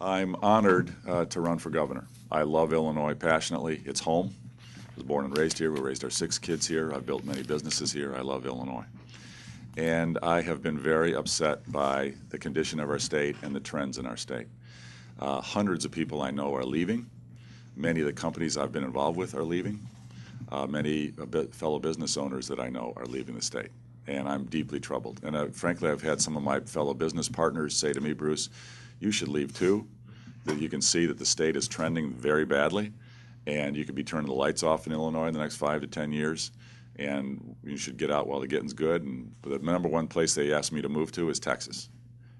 I'm honored uh, to run for governor. I love Illinois passionately. It's home. I was born and raised here. We raised our six kids here. I've built many businesses here. I love Illinois. And I have been very upset by the condition of our state and the trends in our state. Uh, hundreds of people I know are leaving. Many of the companies I've been involved with are leaving. Uh, many fellow business owners that I know are leaving the state and I'm deeply troubled. And uh, frankly, I've had some of my fellow business partners say to me, Bruce, you should leave too. That you can see that the state is trending very badly, and you could be turning the lights off in Illinois in the next five to ten years, and you should get out while the getting's good. And the number one place they asked me to move to is Texas,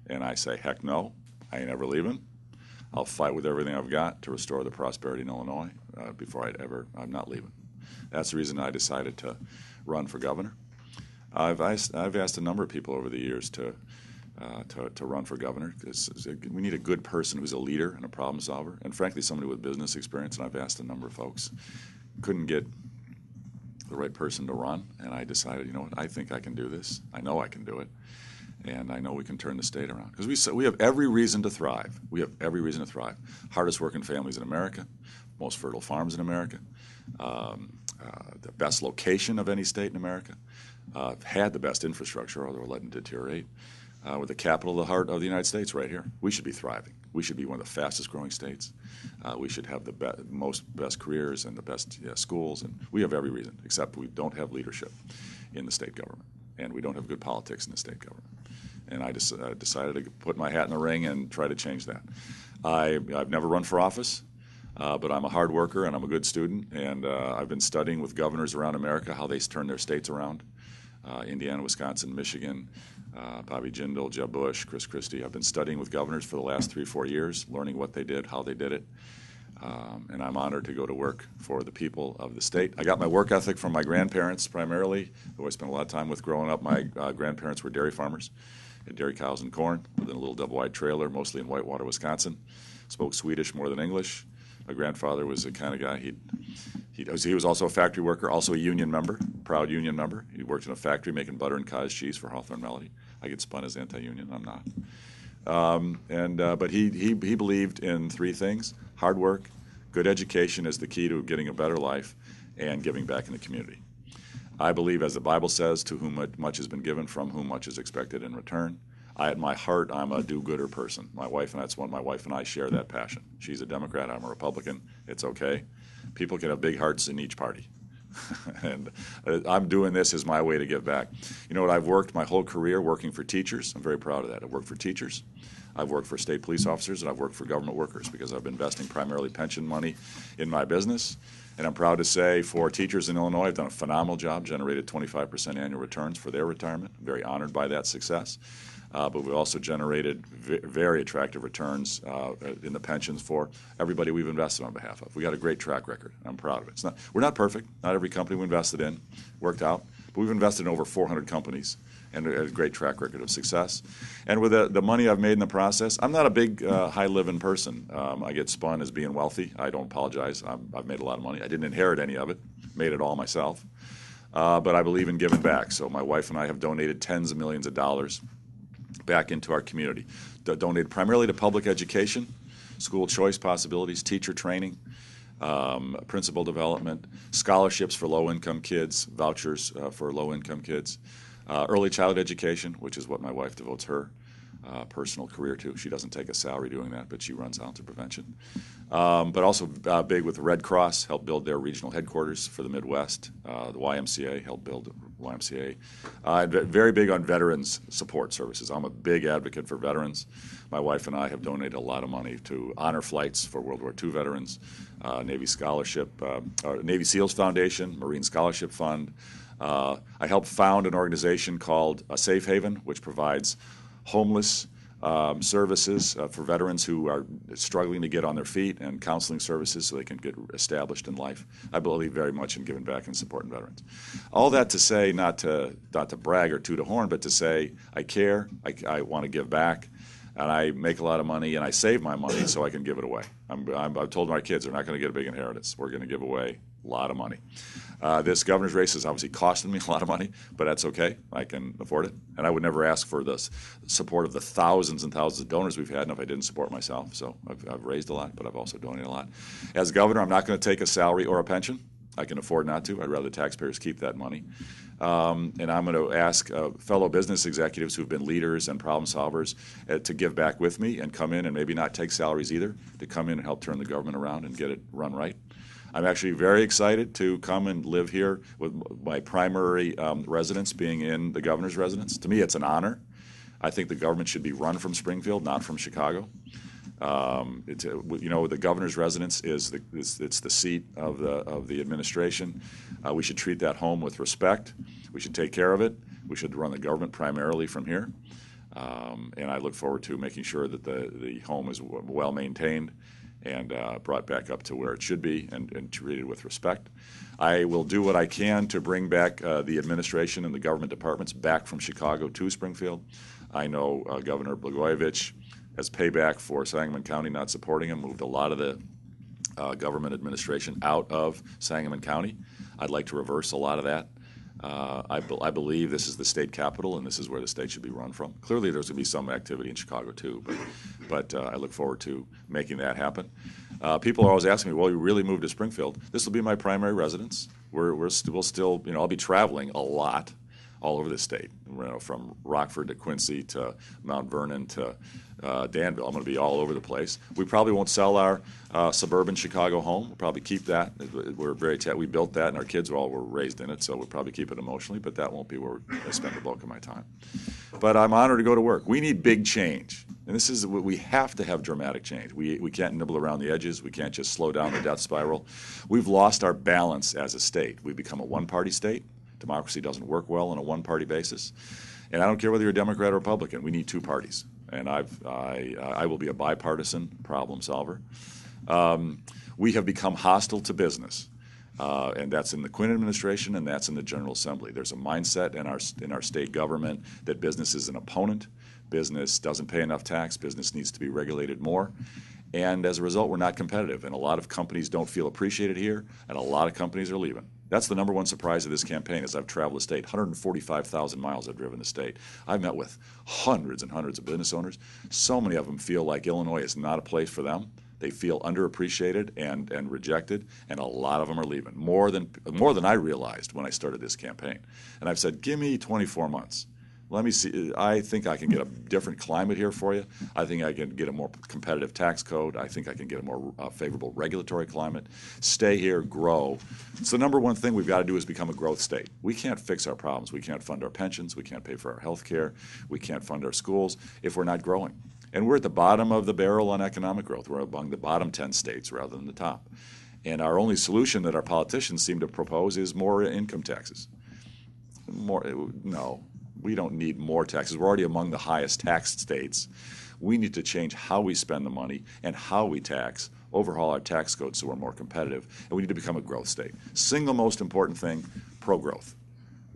and I say, heck no, I ain't ever leaving. I'll fight with everything I've got to restore the prosperity in Illinois uh, before I'd ever. I'm not leaving. That's the reason I decided to run for governor. I've asked, I've asked a number of people over the years to, uh, to, to, run for governor we need a good person who's a leader and a problem solver, and frankly, somebody with business experience. And I've asked a number of folks, couldn't get the right person to run, and I decided, you know what, I think I can do this. I know I can do it, and I know we can turn the state around because we we have every reason to thrive. We have every reason to thrive. Hardest working families in America, most fertile farms in America, um, uh, the best location of any state in America uh, had the best infrastructure, although we're letting it deteriorate. Uh, with the capital, of the heart of the United States, right here. We should be thriving. We should be one of the fastest growing states. Uh, we should have the be- most best careers and the best yeah, schools, and we have every reason, except we don't have leadership in the state government, and we don't have good politics in the state government. And I decided to put my hat in the ring and try to change that. I, I've never run for office. Uh, but I'm a hard worker and I'm a good student, and uh, I've been studying with governors around America how they turn their states around uh, Indiana, Wisconsin, Michigan, uh, Bobby Jindal, Jeb Bush, Chris Christie. I've been studying with governors for the last three, four years, learning what they did, how they did it. Um, and I'm honored to go to work for the people of the state. I got my work ethic from my grandparents primarily, who I spent a lot of time with growing up. My uh, grandparents were dairy farmers, had dairy cows and corn, lived in a little double wide trailer, mostly in Whitewater, Wisconsin. Spoke Swedish more than English. My grandfather was the kind of guy he'd he was, he was also a factory worker, also a union member, proud union member. He worked in a factory making butter and cottage cheese for Hawthorn Mellody. I get spun as anti-union. I'm not. Um, and uh, but he, he he believed in three things: hard work, good education is the key to getting a better life, and giving back in the community. I believe, as the Bible says, to whom much has been given, from whom much is expected in return. I, at my heart, I'm a do-gooder person. My wife and that's one. My wife and I share that passion. She's a Democrat. I'm a Republican. It's okay people can have big hearts in each party. and uh, I'm doing this as my way to give back. You know what? I've worked my whole career working for teachers. I'm very proud of that. I've worked for teachers. I've worked for state police officers, and I've worked for government workers because I've been investing primarily pension money in my business. And I'm proud to say for teachers in Illinois, I've done a phenomenal job, generated 25% annual returns for their retirement. I'm very honored by that success. Uh, but we also generated very attractive returns uh, in the pensions for everybody we've invested on behalf of. We got a great track record. I'm proud of it. Not, we're not perfect. Not every company we invested in worked out, but we've invested in over 400 companies and a, great track record of success. And with the, the money I've made in the process, I'm not a big uh, high living person. Um, I get spun as being wealthy. I don't apologize. i have made a lot of money. I didn't inherit any of it, made it all myself. Uh, but I believe in giving back. So my wife and I have donated tens of millions of dollars back into our community. D- donated primarily to public education, school choice possibilities, teacher training, um, principal development, scholarships for low income kids, vouchers uh, for low income kids, uh, early child education, which is what my wife devotes her uh, personal career too. She doesn't take a salary doing that, but she runs Ounce of Prevention. Um, but also uh, big with the Red Cross, helped build their regional headquarters for the Midwest. Uh, the YMCA helped build YMCA. Uh, very big on veterans support services. I'm a big advocate for veterans. My wife and I have donated a lot of money to honor flights for World War II veterans, uh, Navy Scholarship, uh, Navy SEALs Foundation, Marine Scholarship Fund. I helped found an organization called a Safe Haven, which provides homeless um, services uh, for veterans who are struggling to get on their feet and counseling services so they can get established in life. I believe very much in giving back and supporting veterans. All that to say, not to, not to brag or toot a horn, but to say I care, I, I want to give back, and I make a lot of money and I save my money so I can give it away. I'm, I'm, I've told my kids they're not going to get a big inheritance. We're going to give away A lot of money. Uh, this governor's race is obviously costing me a lot of money, but that's okay. I can afford it. And I would never ask for the support of the thousands and thousands of donors we've had and if I didn't support myself. So I've, I've raised a lot, but I've also donated a lot. As governor, I'm not going to take a salary or a pension. I can afford not to. I'd rather the taxpayers keep that money. Um, and I'm going to ask uh, fellow business executives who've been leaders and problem solvers uh, to give back with me and come in and maybe not take salaries either, to come in and help turn the government around and get it run right. I'm actually very excited to come and live here with my primary um, residence being in the governor's residence. To me, it's an honor. I think the government should be run from Springfield, not from Chicago. Um, it's, uh, you know, the governor's residence is the, is, it's the seat of the, of the administration. Uh, we should treat that home with respect. We should take care of it. We should run the government primarily from here. Um, and I look forward to making sure that the, the home is well maintained and uh, brought back up to where it should be and, and treated with respect. I will do what I can to bring back uh, the administration and the government departments back from Chicago to Springfield. I know uh, Governor Blagojevich, as payback for Sangamon County not supporting him, moved a lot of the uh, government administration out of Sangamon County. I'd like to reverse a lot of that. Uh, I, be- I believe this is the state capital, and this is where the state should be run from. Clearly, there's going to be some activity in Chicago too, but, but uh, I look forward to making that happen. Uh, people are always asking me, "Well, you really moved to Springfield? This will be my primary residence. We're, we're st- we'll still, you know, I'll be traveling a lot all over the state, you know, from Rockford to Quincy to Mount Vernon to uh, Danville. I'm going to be all over the place. We probably won't sell our uh, suburban Chicago home. We'll probably keep that. We're very ta- we built that, and our kids all were raised in it, so we'll probably keep it emotionally. But that won't be where I spend the bulk of my time. But I'm honored to go to work. We need big change, and this is what we have to have dramatic change. We we can't nibble around the edges. We can't just slow down the death spiral. We've lost our balance as a state. We've become a one-party state. Democracy doesn't work well on a one-party basis. And I don't care whether you're a Democrat or Republican. We need two parties. And I've, I, I will be a bipartisan problem solver. Um, we have become hostile to business. Uh, and that's in the Quinn administration and that's in the General Assembly. There's a mindset in our, in our state government that business is an opponent. Business doesn't pay enough tax. Business needs to be regulated more. And as a result, we're not competitive. And a lot of companies don't feel appreciated here, and a lot of companies are leaving. That's the number one surprise of this campaign as I've traveled the state. 145,000 miles I've driven the state. I've met with hundreds and hundreds of business owners. So many of them feel like Illinois is not a place for them. They feel underappreciated and, and rejected, and a lot of them are leaving. More than, more than I realized when I started this campaign. And I've said, give me 24 months. Let me see. I think I can get a different climate here for you. I think I can get a more competitive tax code. I think I can get a more uh, favorable regulatory climate. Stay here, grow. The number one thing we've got to do is become a growth state. We can't fix our problems. We can't fund our pensions. We can't pay for our health care. We can't fund our schools if we're not growing. And we're at the bottom of the barrel on economic growth. We're among the bottom 10 states rather than the top. And our only solution that our politicians seem to propose is more income taxes. More, no, we don't need more taxes. We're already among the highest taxed states. We need to change how we spend the money and how we tax, overhaul our tax code so we're more competitive, and we need to become a growth state. Single most important thing pro growth.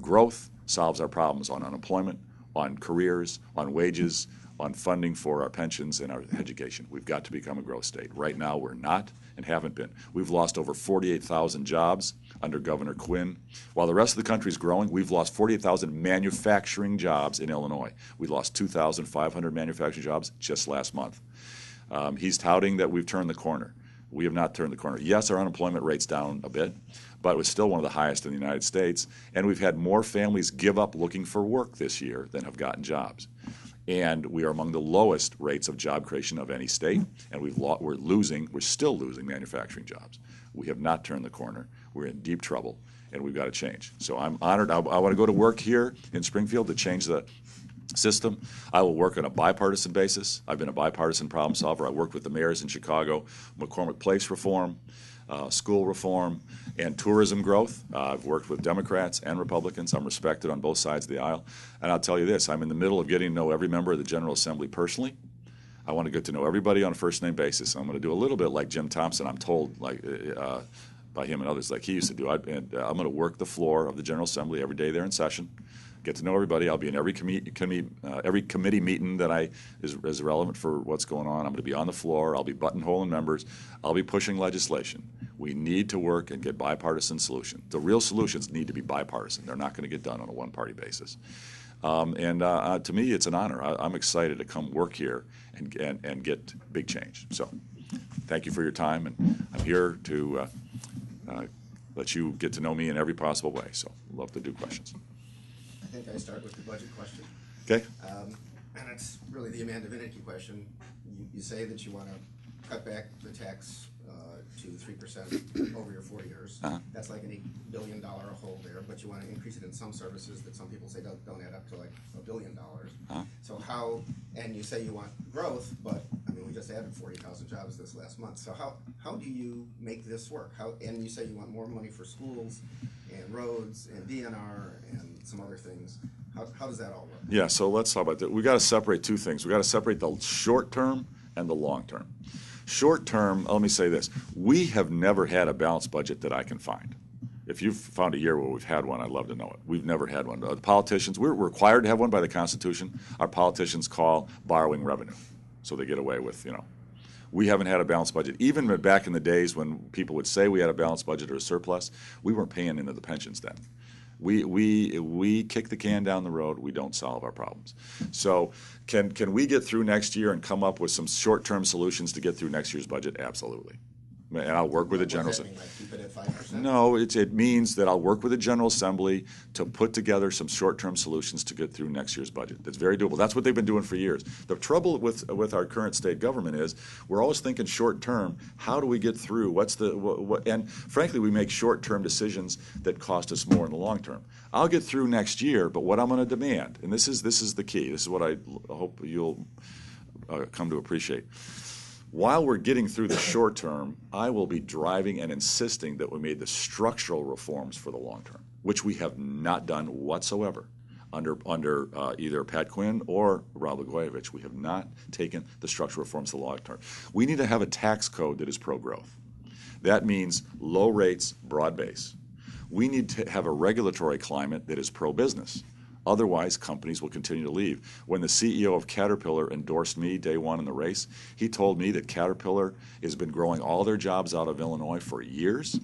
Growth solves our problems on unemployment, on careers, on wages, on funding for our pensions and our education. We've got to become a growth state. Right now, we're not and haven't been. We've lost over 48,000 jobs under Governor Quinn. While the rest of the country is growing, we've lost 48,000 manufacturing jobs in Illinois. We lost 2,500 manufacturing jobs just last month. Um, he's touting that we've turned the corner. We have not turned the corner. Yes, our unemployment rate's down a bit, but it was still one of the highest in the United States. And we've had more families give up looking for work this year than have gotten jobs and we are among the lowest rates of job creation of any state. And we've lo- we're losing, we're still losing manufacturing jobs. We have not turned the corner. We're in deep trouble, and we've got to change. So I'm honored. I, I want to go to work here in Springfield to change the system. I will work on a bipartisan basis. I've been a bipartisan problem solver. I worked with the mayors in Chicago, McCormick Place reform, uh, school reform, and tourism growth. Uh, I've worked with Democrats and Republicans. I'm respected on both sides of the aisle. And I'll tell you this I'm in the middle of getting to know every member of the General Assembly personally. I want to get to know everybody on a first name basis. I'm going to do a little bit like Jim Thompson, I'm told, like. Uh, by him and others, like he used to do. I, and, uh, I'm going to work the floor of the General Assembly every day there in session, get to know everybody. I'll be in every committee, committee uh, every committee meeting that I is, is relevant for what's going on. I'm going to be on the floor. I'll be buttonholing members. I'll be pushing legislation. We need to work and get bipartisan solution. The real solutions need to be bipartisan. They're not going to get done on a one-party basis. Um, and uh, uh, to me, it's an honor. I, I'm excited to come work here and, and, and get big change. So, thank you for your time, and I'm here to uh, let you get to know me in every possible way. So, love to do questions. I think I start with the budget question. Okay. Um, and it's really the Amanda Vinicky question. You, you say that you want to cut back the tax uh, to three percent over your four years. Uh-huh. That's like an eight billion dollar hole there, but you want to increase it in some services that some people say don't, don't add up to like a billion dollars. Uh-huh. So how, and you say you want growth, but, We just added forty thousand jobs this last month. So how, how do you make this work? How, and you say you want more money for schools and roads and DNR and some other things. How, how does that all work? Yeah, so let's talk about that. We got to separate two things. We got to separate the short term and the long term. Short term, let me say this: we have never had a balanced budget that I can find. If you've found a year where we've had one, I'd love to know it. We've never had one. The politicians, we're required to have one by the Constitution. Our politicians call borrowing revenue, so they get away with, you know. We haven't had a balanced budget. Even back in the days when people would say we had a balanced budget or a surplus, we weren't paying into the pensions then. We, we, we kick the can down the road, we don't solve our problems. So, can, can we get through next year and come up with some short term solutions to get through next year's budget? Absolutely. And I'll work with the general. mean, like keep it at five percent? No, it, it means that I'll work with the General Assembly to put together some short-term solutions to get through next year's budget. That's very doable. That's what they've been doing for years. The trouble with with our current state government is we're always thinking short-term. How do we get through? What's the what, what, and frankly, we make short-term decisions that cost us more in the long term. I'll get through next year, but what I'm going to demand, and this is this is the key. This is what I l- hope you'll uh, come to appreciate. While we're getting through the short term, I will be driving and insisting that we made the structural reforms for the long term, which we have not done whatsoever under under uh, either Pat Quinn or Rod Blagojevich. We have not taken the structural reforms to the long term. We need to have a tax code that is pro growth. That means low rates, broad base. We need to have a regulatory climate that is pro business. Otherwise, companies will continue to leave. When the CEO of Caterpillar endorsed me day one in the race, he told me that Caterpillar has been growing all their jobs out of Illinois for years.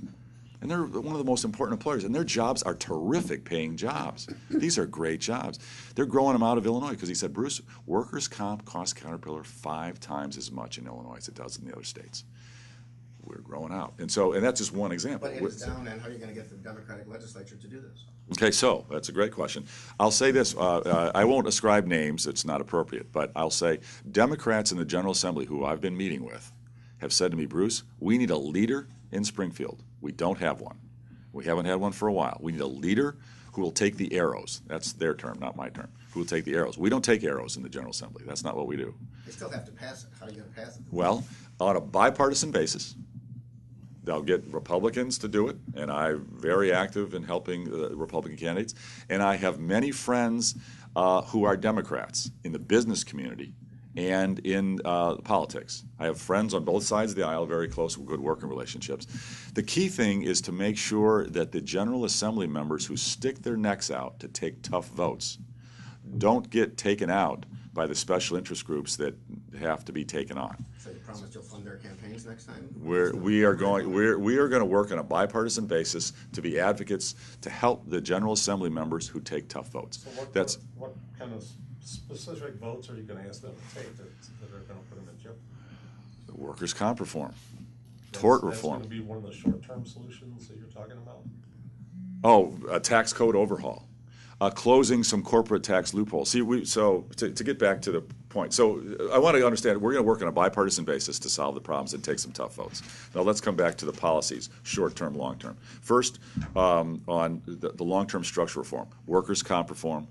And they're one of the most important employers, and their jobs are terrific paying jobs. These are great jobs. They're growing them out of Illinois because he said, Bruce, workers' comp costs Caterpillar five times as much in Illinois as it does in the other states. We're growing out. And so, and that's just one example. But it is down, and how are you gonna get the Democratic legislature to do this? Okay, so that's a great question. I'll say this: uh, uh, I won't ascribe names; it's not appropriate. But I'll say Democrats in the General Assembly, who I've been meeting with, have said to me, Bruce, we need a leader in Springfield. We don't have one. We haven't had one for a while. We need a leader who will take the arrows. That's their term, not my term. Who will take the arrows? We don't take arrows in the General Assembly. That's not what we do. They still have to pass it. How are you gonna pass it? Well, on a bipartisan basis, they'll get Republicans to do it, and I'm very active in helping the Republican candidates. And I have many friends uh, who are Democrats in the business community and in uh, politics. I have friends on both sides of the aisle, very close, good working relationships. The key thing is to make sure that the General Assembly members who stick their necks out to take tough votes don't get taken out by the special interest groups that have to be taken on. So you promise you'll fund their campaigns next time? We're, we are going, we're, we are going to work on a bipartisan basis to be advocates to help the General Assembly members who take tough votes. So what, That's, what kind of specific votes are you gonna ask them to take that, that are gonna put them in jail? workers' comp reform, That's- tort That's reform. gonna be one of the short-term solutions that you're talking about? Oh, a tax code overhaul, uh, closing some corporate tax loopholes. See, we, so to, to get back to the point, so uh, I want to understand, we're going to work on a bipartisan basis to solve the problems and take some tough votes. Now, let's come back to the policies, short-term, long-term. First, um, on the, the long-term structural reform, workers' comp reform,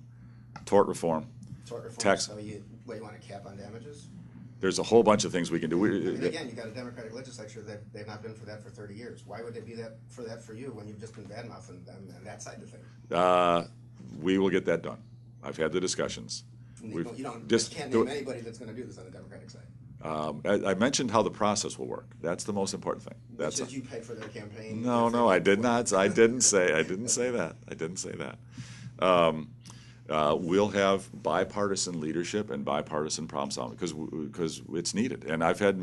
tort reform, Tort reform, Tax- so you, what, you want a cap on damages? There's a whole bunch of things we can do. I mean, again, you've got a Democratic legislature that, they've not been for that for thirty years. Why would they be that, for that for you when you've just been badmouthing them and that side of things? uh, we will get that done. I've had the discussions. You don't- You don't, just can't do name anybody that's gonna do this on the Democratic side. Um, I, I mentioned how the process will work. That's the most important thing. Which That's is you pay for their campaign. no, no, I did not. I didn't say. I didn't say that. I didn't say that. Um, uh, we'll have bipartisan leadership and bipartisan problem solving because because it's needed. And I've had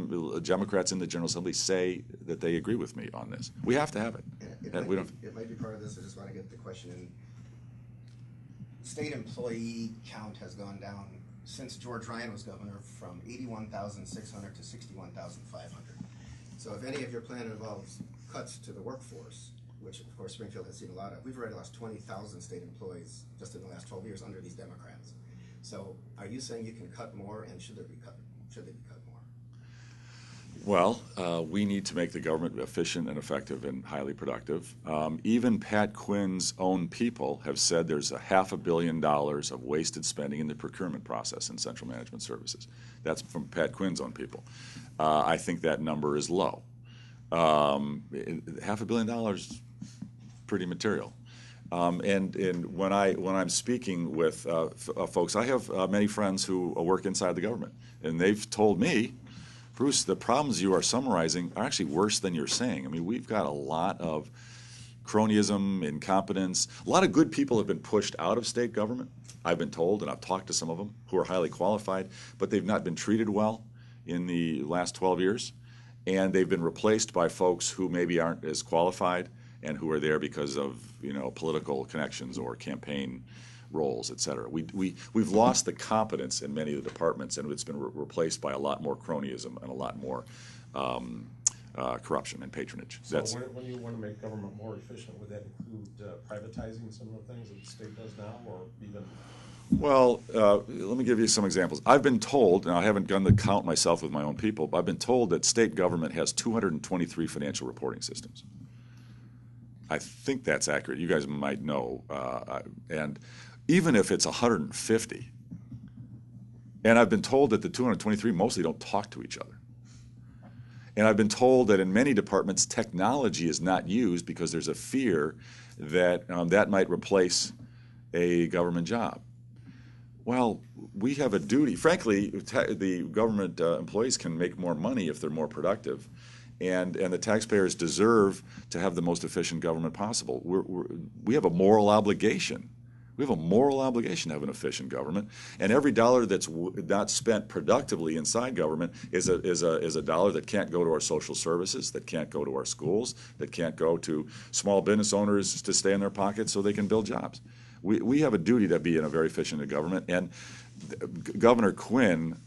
Democrats in the General Assembly say that they agree with me on this. We have to have it. And It And we don't. be, it might be part of this, I just wanna get the question in. State employee count has gone down since George Ryan was governor from eighty-one thousand six hundred to sixty-one thousand five hundred. So if any of your plan involves cuts to the workforce, which of course Springfield has seen a lot of, we've already lost twenty thousand state employees just in the last twelve years under these Democrats. So are you saying you can cut more and should there be cut, should they be cut? Well, uh, we need to make the government efficient and effective and highly productive. Um, even Pat Quinn's own people have said there's a half a billion dollars of wasted spending in the procurement process in central management services. That's from Pat Quinn's own people. Uh, I think that number is low. Um, it- half a billion dollars, pretty material. Um, and and when I when I'm speaking with uh, uh, folks, I have uh, many friends who work inside the government, and they've told me Bruce, the problems you are summarizing are actually worse than you're saying. I mean, we've got a lot of cronyism, incompetence. A lot of good people have been pushed out of state government, I've been told, and I've talked to some of them who are highly qualified, but they've not been treated well in the last 12 years. And they've been replaced by folks who maybe aren't as qualified and who are there because of, you know, political connections or campaign roles, et cetera. We, we, we've lost the competence in many of the departments, and it's been re- replaced by a lot more cronyism and a lot more um, uh, corruption and patronage. So That's, when, when you wanna make government more efficient, would that include uh, privatizing some of the things that the state does now, or even? well, uh, let me give you some examples. I've been told, and I haven't done the count myself with my own people, but I've been told that state government has 223 financial reporting systems. I think that's accurate. You guys might know. Uh, and even if it's 150, and I've been told that the 223 mostly don't talk to each other. And I've been told that in many departments, technology is not used because there's a fear that um, that might replace a government job. Well, we have a duty. Frankly, the government uh, employees can make more money if they're more productive, and and the taxpayers deserve to have the most efficient government possible. We're, we're, we have a moral obligation. We have a moral obligation to have an efficient government, and every dollar that's not spent productively inside government is a, is, a, is a dollar that can't go to our social services, that can't go to our schools, that can't go to small business owners to stay in their pockets so they can build jobs. We, we have a duty to be in a very efficient government, and Governor Quinn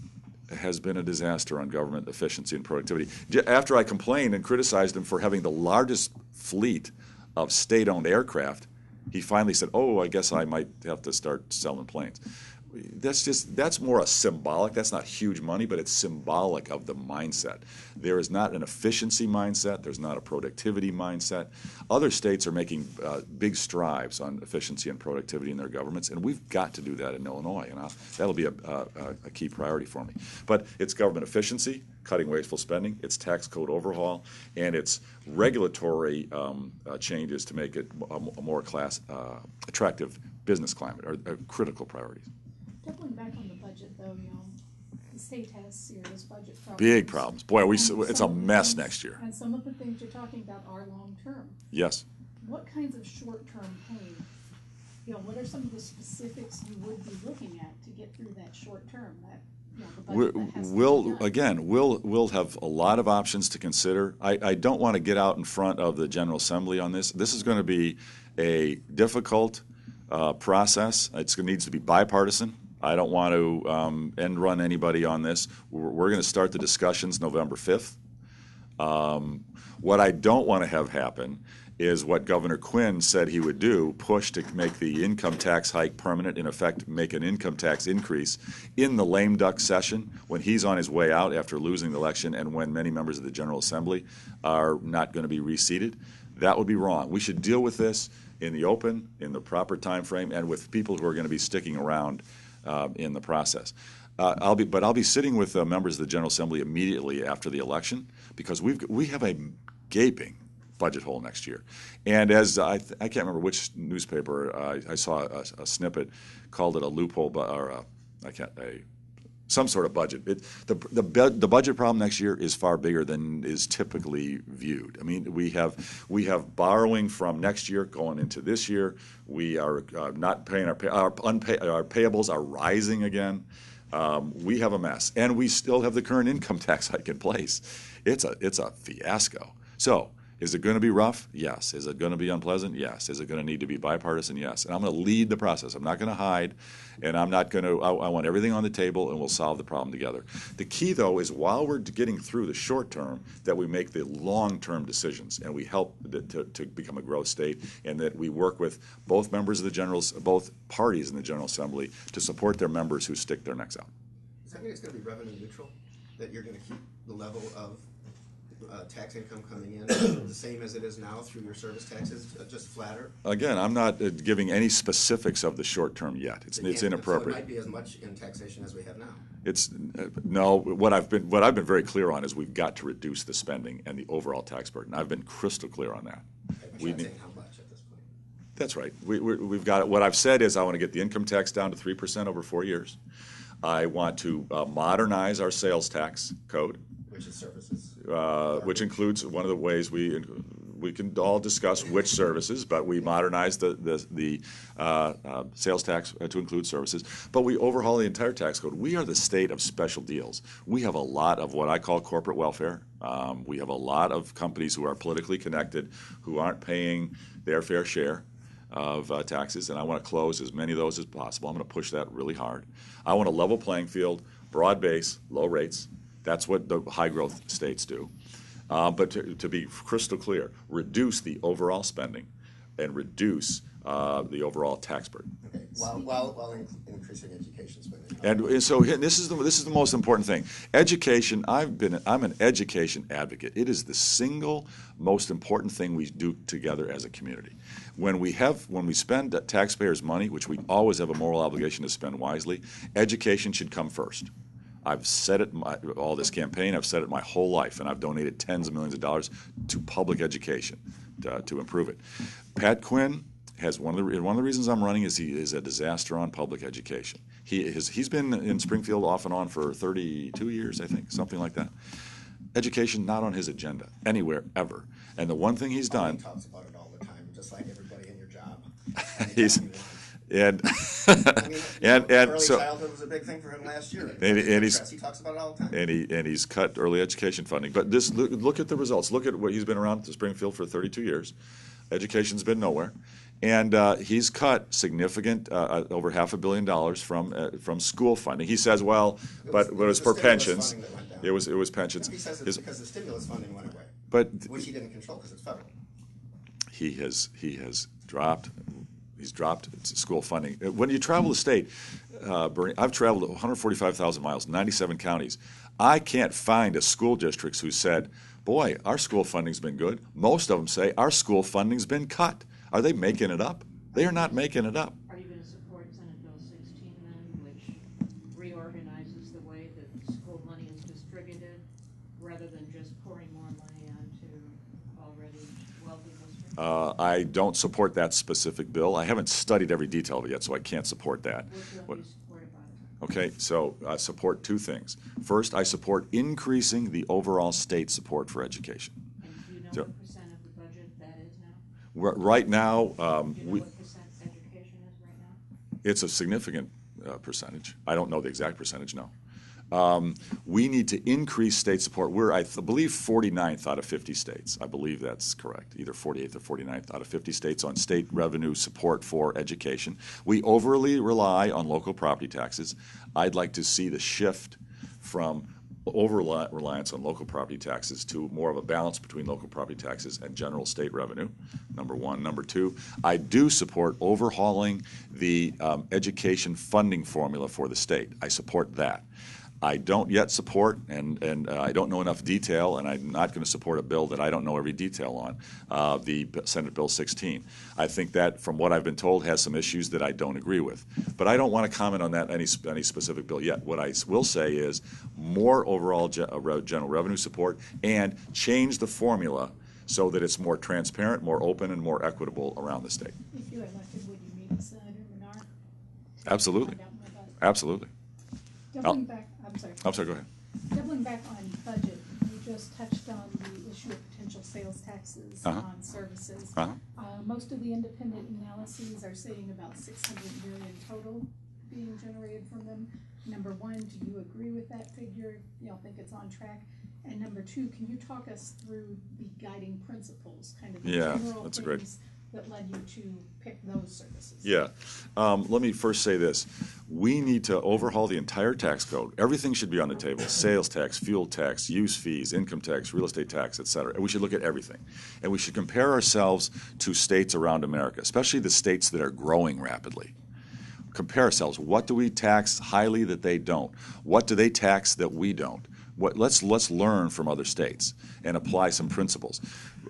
has been a disaster on government efficiency and productivity. After I complained and criticized him for having the largest fleet of state-owned aircraft, he finally said, "Oh, I guess I might have to start selling planes." That's just that's more a symbolic. That's not huge money, but it's symbolic of the mindset. There is not an efficiency mindset. There's not a productivity mindset. Other states are making uh, big strides on efficiency and productivity in their governments, and we've got to do that in Illinois. And I'll, that'll be a, a, a key priority for me. But it's government efficiency, cutting wasteful spending, it's tax code overhaul, and it's regulatory um, uh, changes to make it a, a more class uh, attractive business climate are, are critical priorities. Doubling back on the budget though, you know, the state has serious budget problems. Big problems. Boy, we s- And it's a some of the mess things- next year. And some of the things you're talking about are long-term. Yes. What kinds of short-term pain, you know, what are some of the specifics you would be looking at to get through that short term, that, you know, the We- budget that has to be We'll, done? again, we'll, we'll have a lot of options to consider. I, I don't want to get out in front of the General Assembly on this. This is going to be a difficult uh, process. It's, it needs to be bipartisan. I don't want to um, end run anybody on this. We're, we're going to start the discussions November 5th. Um, what I don't want to have happen is what Governor Quinn said he would do push to make the income tax hike permanent, in effect, make an income tax increase in the lame duck session when he's on his way out after losing the election and when many members of the General Assembly are not going to be reseated. That would be wrong. We should deal with this in the open, in the proper time frame, and with people who are going to be sticking around uh, in the process. Uh, I'll be, but I'll be sitting with uh, members of the General Assembly immediately after the election because we've we have a gaping budget hole next year. And as I, th- I can't remember which newspaper uh, I, I saw a, a snippet called it a loophole, but or a, I can't a some sort of budget. It, the, the, the budget problem next year is far bigger than is typically viewed. I mean, we have, we have borrowing from next year going into this year. We are uh, not paying our, pay, our, unpay, our payables are rising again. Um, we have a mess, and we still have the current income tax hike in place. It's a, it's a fiasco. So, is it going to be rough? Yes. Is it going to be unpleasant? Yes. Is it going to need to be bipartisan? Yes. And I'm going to lead the process. I'm not going to hide, and I'm not going to. I, I want everything on the table, and we'll solve the problem together. The key, though, is while we're getting through the short term, that we make the long-term decisions, and we help the, to, to become a growth state, and that we work with both members of the general, both parties in the General Assembly to support their members who stick their necks out. Does that mean it's gonna be revenue neutral? That you're gonna keep the level of, uh, tax income coming in the same as it is now through your service taxes, uh, just flatter? Again, I'm not uh, giving any specifics of the short term yet. It's, it's. So it might be as much in taxation as we have now. It's, uh, no, what I've been, what I've been very clear on is we've got to reduce the spending and the overall tax burden. I've been crystal clear on that. We not need- saying how much at this point. That's right. We, we, we've got, what I've said is I want to get the income tax down to three percent over four years. I want to uh, modernize our sales tax code, Which is services. Uh, which includes, one of the ways we, we can all discuss which services, but we modernize the, the, the uh, uh, sales tax to include services. But we overhaul the entire tax code. We are the state of special deals. We have a lot of what I call corporate welfare. Um, we have a lot of companies who are politically connected who aren't paying their fair share of uh, taxes, and I want to close as many of those as possible. I'm going to push that really hard. I want a level playing field, broad base, low rates. That's what the high growth states do. Uh, but to, to be crystal clear, reduce the overall spending and reduce uh, the overall tax burden. Okay, while, while, while in- increasing education spending. And, and so here- this is the this is the most important thing. Education. I've been I'm an education advocate. It is the single most important thing we do together as a community. When we have when we spend taxpayers' money, which we always have a moral obligation to spend wisely, education should come first. I've said it my, all this campaign. I've said it my whole life, and I've donated tens of millions of dollars to public education to, to improve it. Pat Quinn has one of the one of the reasons I'm running is he is a disaster on public education. He is he's been in Springfield off and on for 32 years, I think, something like that. Education not on his agenda anywhere ever. And the one thing he's done. He talks about it all the time, just like everybody in your job. he's and I mean, and and early so. childhood was a big thing for him last year. And he- and he's- He talks about it all the time. and he and he's cut early education funding. But this look, look at the results. Look at what he's been around at Springfield for 32 years. Education's been nowhere, and uh, he's cut significant uh, uh, over half a billion dollars from uh, from school funding. He says, well, It was- but it was for pensions. funding that went down. It was it was pensions. He says it's His- because the stimulus funding went away, but which he didn't control because it's federal. he has he has dropped he's dropped school funding. When you travel the state, uh, Bernie, I've traveled 145,000 miles, 97 counties. I can't find a school district who said, "Boy, our school funding's been good." Most of them say our school funding's been cut. Are they making it up? They are not making it up. Are you gonna support Senate Bill sixteen then, which reorganizes the way that school money is distributed, rather than just pouring more money onto already wealthy districts? Uh, I don't support that specific bill. I haven't studied every detail of it yet, so I can't support that. What What- bill do you support about it? Okay, so I support two things. First, I support increasing the overall state support for education. And do you know So- what percent of the budget that is now? R- Right now, um, Do you know we, what percent education is right now? it's a significant uh, percentage. I don't know the exact percentage, no. Um, we need to increase state support. We're, I believe, 49th out of 50 states. I believe that's correct, either 48th or 49th out of 50 states on state revenue support for education. We overly rely on local property taxes. I'd like to see the shift from over reliance on local property taxes to more of a balance between local property taxes and general state revenue. Number one. Number two, I do support overhauling the um, education funding formula for the state. I support that. I don't yet support, and, and uh, I don't know enough detail, and I'm not going to support a bill that I don't know every detail on, uh, the Senate Bill 16. I think that, from what I've been told, has some issues that I don't agree with. But I don't want to comment on that, any, any specific bill yet. What I will say is more overall ge- uh, general revenue support and change the formula so that it's more transparent, more open, and more equitable around the state. If you're elected, would you meet with Senator Manar? Absolutely. Find out more about it? Absolutely. Back, I'm sorry. I'm sorry, go ahead. Doubling back on budget, you just touched on the issue of potential sales taxes Uh-huh. on services. Uh-huh. Uh, most of the independent analyses are saying about six hundred million total being generated from them. Number one, do you agree with that figure? You don't think it's on track? And number two, can you talk us through the guiding principles, kind of the Yeah, general that's a great- things that led you to pick those services? Yeah. Um, let me first say this. We need to overhaul the entire tax code. Everything should be on the table. Sales tax, fuel tax, use fees, income tax, real estate tax, et cetera. And we should look at everything. And we should compare ourselves to states around America, especially the states that are growing rapidly. Compare ourselves. What do we tax highly that they don't? What do they tax that we don't? What, let's let's learn from other states and apply some principles.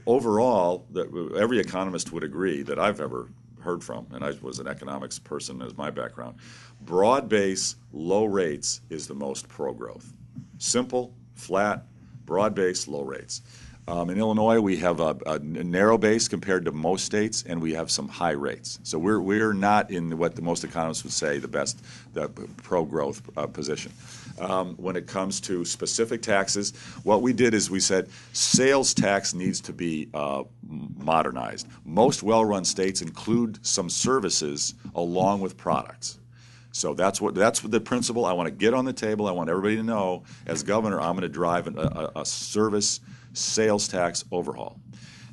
Overall, the, every economist would agree that I've ever heard from, and I was an economics person as my background. Broad base, low rates is the most pro growth. Simple, flat, broad base, low rates. Um, in Illinois, we have a, a narrow base compared to most states, and we have some high rates. So we're, we're not in what the most economists would say the best, the pro growth uh, position. Um, when it comes to specific taxes, what we did is we said sales tax needs to be uh, modernized. Most well run states include some services along with products. So that's what that's the principle I want to get on the table. I want everybody to know, as governor, I'm going to drive a, a, a service sales tax overhaul.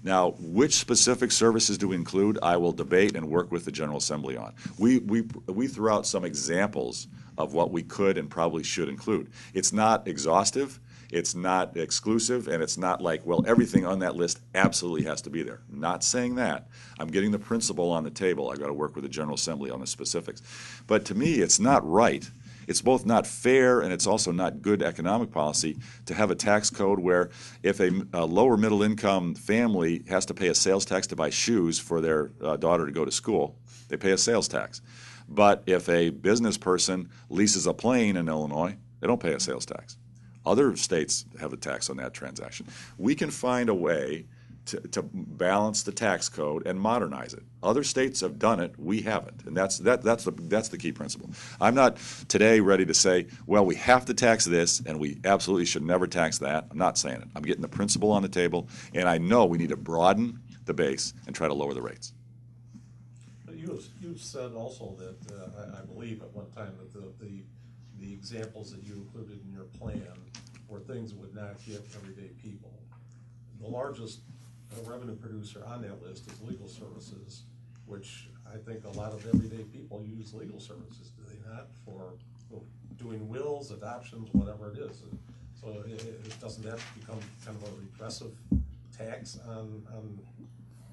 Now, which specific services do we include? I will debate and work with the General Assembly on. We we we threw out some examples of what we could and probably should include. It's not exhaustive. It's not exclusive, and it's not like, well, everything on that list absolutely has to be there. Not saying that. I'm getting the principle on the table. I've got to work with the General Assembly on the specifics. But to me, it's not right. It's both not fair and it's also not good economic policy to have a tax code where if a, a lower middle income family has to pay a sales tax to buy shoes for their uh, daughter to go to school, they pay a sales tax. But if a business person leases a plane in Illinois, they don't pay a sales tax. Other states have a tax on that transaction. We can find a way to, to balance the tax code and modernize it. Other states have done it, we haven't, and that's that, that's the that's the key principle. I'm not today ready to say, well, we have to tax this, and we absolutely should never tax that. I'm not saying it. I'm getting the principle on the table, and I know we need to broaden the base and try to lower the rates. You you've said also that, uh, I, I believe at one time that the, the, the examples that you included in your plan were things that would not hit everyday people. The largest uh, revenue producer on that list is legal services, which I think a lot of everyday people use legal services, do they not? For doing wills, adoptions, whatever it is. So it, it, doesn't that become kind of a regressive tax on, on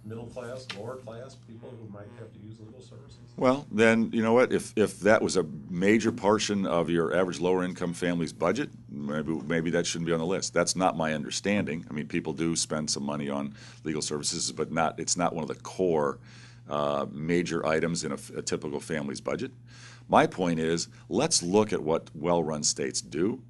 middle class, lower class people who might have to use legal services? Well, then, you know what, if, if that was a major portion of your average lower income family's budget, maybe, maybe that shouldn't be on the list. That's not my understanding. I mean, people do spend some money on legal services, but not, it's not one of the core, uh, major items in a, a typical family's budget. My point is, let's look at what well-run states do.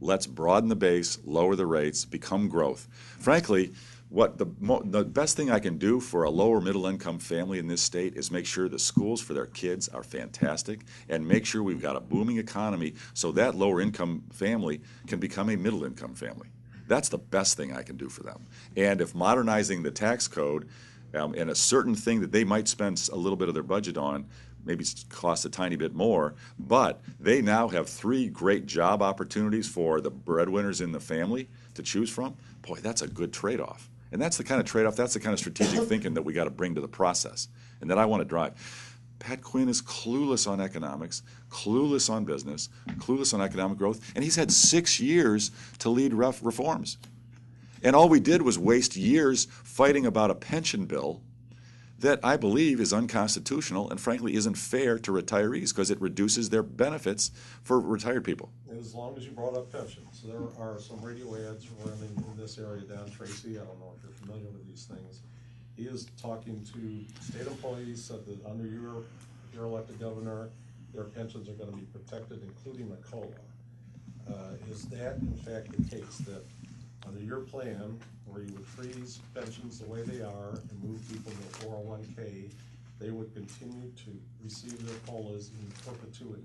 Let's broaden the base, lower the rates, become growth. Frankly, what the, mo- the best thing I can do for a lower middle income family in this state is make sure the schools for their kids are fantastic and make sure we've got a booming economy so that lower income family can become a middle income family. That's the best thing I can do for them. And if modernizing the tax code um, and a certain thing that they might spend a little bit of their budget on maybe cost a tiny bit more, but they now have three great job opportunities for the breadwinners in the family to choose from. Boy, that's a good trade off. And that's the kind of trade off, that's the kind of strategic thinking that we got to bring to the process and that I want to drive. Pat Quinn is clueless on economics, clueless on business, clueless on economic growth, and he's had six years to lead ref- reforms. And all we did was waste years fighting about a pension bill that I believe is unconstitutional and frankly isn't fair to retirees because it reduces their benefits for retired people. As long as you brought up pensions, there are some radio ads running in this area down Tracy, I don't know if you're familiar with these things. He is talking to state employees, said that under your, if you're elected governor, their pensions are gonna be protected, including the COLA. Uh, is that in fact the case, that under your plan, where you would freeze pensions the way they are and move people to four oh one K, they would continue to receive their COLAs in perpetuity?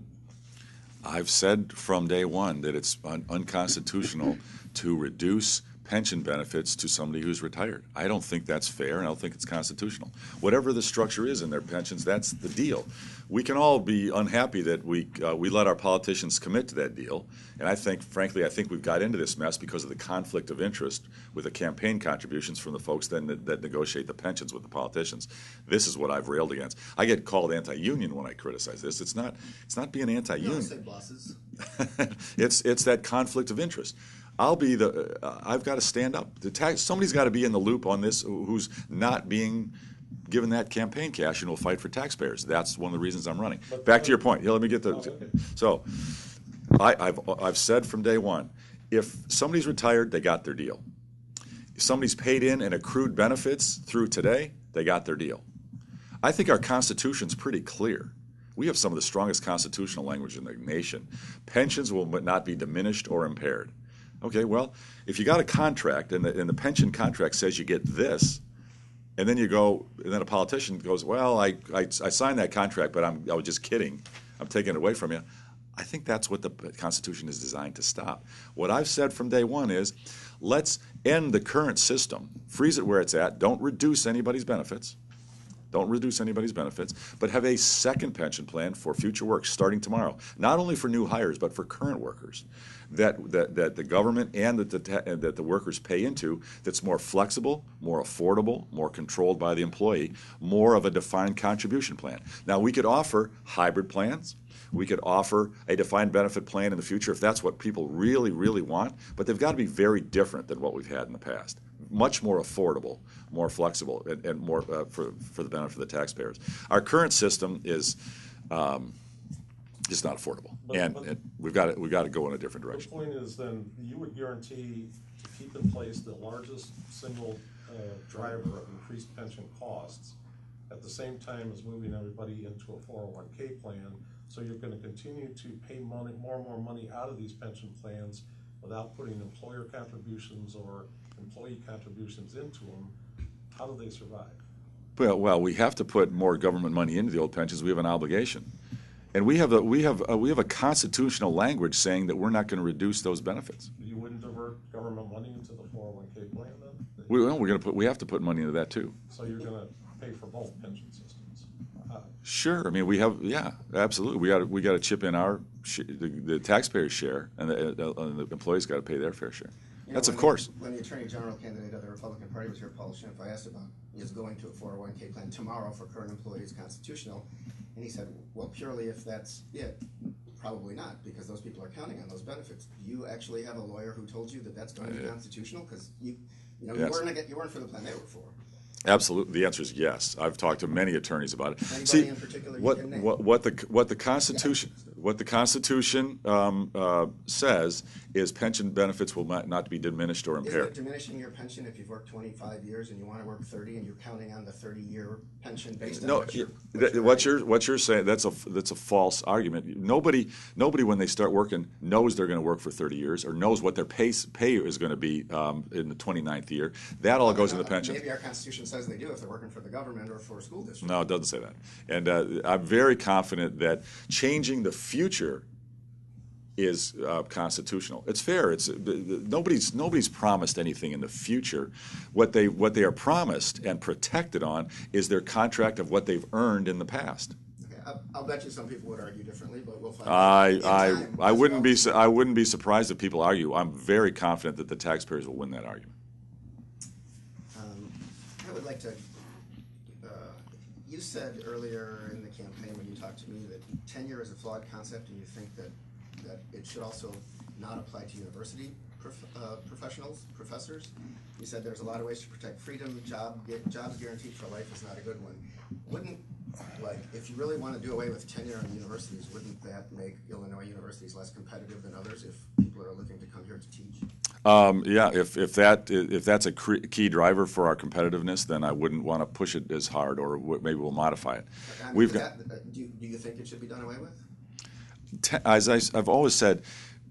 I've said from day one that it's un- unconstitutional to reduce pension benefits to somebody who's retired. I don't think that's fair, and I don't think it's constitutional. Whatever the structure is in their pensions, that's the deal. We can all be unhappy that we uh, we let our politicians commit to that deal, and I think, frankly, I think we've got into this mess because of the conflict of interest with the campaign contributions from the folks then that, that negotiate the pensions with the politicians. This is what I've railed against. I get called anti-union when I criticize this. It's not it's not being anti-union don't say bosses. it's it's that conflict of interest. I'll be the. Uh, I've got to stand up. The tax, somebody's got to be in the loop on this. Who's not being given that campaign cash and will fight for taxpayers. That's one of the reasons I'm running. But- Back to your point. Here, let me get the. Oh. So, I, I've I've said from day one, if somebody's retired, they got their deal. If somebody's paid in and accrued benefits through today, they got their deal. I think our Constitution's pretty clear. We have some of the strongest constitutional language in the nation. Pensions will not be diminished or impaired. Okay, well, if you got a contract and the, and the pension contract says you get this, and then you go, and then a politician goes, "Well, I, I, I signed that contract, but I'm, I was just kidding. I'm taking it away from you." I think that's what the Constitution is designed to stop. What I've said from day one is, let's end the current system, freeze it where it's at, don't reduce anybody's benefits. Don't reduce anybody's benefits, but have a second pension plan for future work starting tomorrow. Not only for new hires, but for current workers. That, that, that the government and that the, that the workers pay into that's more flexible, more affordable, more controlled by the employee, more of a defined contribution plan. Now, we could offer hybrid plans. We could offer a defined benefit plan in the future if that's what people really, really want, but they've got to be very different than what we've had in the past. Much more affordable, more flexible, and, and more uh, for, for the benefit of the taxpayers. Our current system is um, just not affordable, But- and, but- and we've got to we've got to go in a different direction. The direction. point is then, you would guarantee to keep in place the largest single uh, driver of increased pension costs at the same time as moving everybody into a four oh one K plan, so you're gonna continue to pay money, more and more money out of these pension plans without putting employer contributions or employee contributions into them, how do they survive? Well, well, we have to put more government money into the old pensions. We have an obligation, and we have a we have a, we have a constitutional language saying that we're not going to reduce those benefits. You wouldn't divert government money into the four oh one K plan then? We, well, we're going to put we have to put money into that too. So you're gonna pay for both pension systems? Uh, Sure. I mean, we have, yeah, absolutely. We got we got to chip in our sh- the, the taxpayers' share, and the, uh, and the employees got to pay their fair share. You know, That's of when the- course. When the Attorney General candidate of the Republican Party was here, Paul Schimpf, I asked about, is going to a four oh one K plan tomorrow for current employees constitutional? And he said, well, purely if that's it, probably not, because those people are counting on those benefits. Do you actually have a lawyer who told you that that's going to be constitutional? Because you, you know, you weren't, ag- you weren't for the plan they were for. Absolutely. The answer is yes. I've talked to many attorneys about it. Anybody See, in particular you what, can name? what, what the what the Constitution what the Constitution um, uh, says is pension benefits will not, not be diminished or Isn't it impaired. diminishing your pension if you've worked twenty-five years and you wanna work thirty and you're counting on the thirty-year pension based on No, what you're? th- what you're what you're saying that's a that's a false argument. Nobody nobody when they start working knows they're going to work for 30 years or knows what their pay pay is going to be um, in the 29th year. That all goes in the pension. Maybe our constitution says they do if they're working for the government or for a school district. No, it doesn't say that. And uh, I'm very confident that changing the future is uh, constitutional. It's fair. It's uh, nobody's nobody's promised anything in the future. What they what they are promised and protected on is their contract of what they've earned in the past. Okay, I'll, I'll bet you some people would argue differently, but we'll find I out. I I wouldn't well. be I wouldn't be surprised if people argue. I'm very confident that the taxpayers will win that argument. Um, I would like to, you said earlier in the campaign when you talked to me that tenure is a flawed concept and you think that, that it should also not apply to university prof- uh, professionals, professors. You said there's a lot of ways to protect freedom, job, jobs guaranteed for life is not a good one. Wouldn't, like, if you really wanna do away with tenure in universities, wouldn't that make Illinois universities less competitive than others if people are looking to come here to teach? Um, yeah, if, if that if that's a cre- key driver for our competitiveness, then I wouldn't want to push it as hard, or w- maybe we'll modify it. I mean, We've got. that- uh, Do, you- do you think it should be done away with? as I, have always said,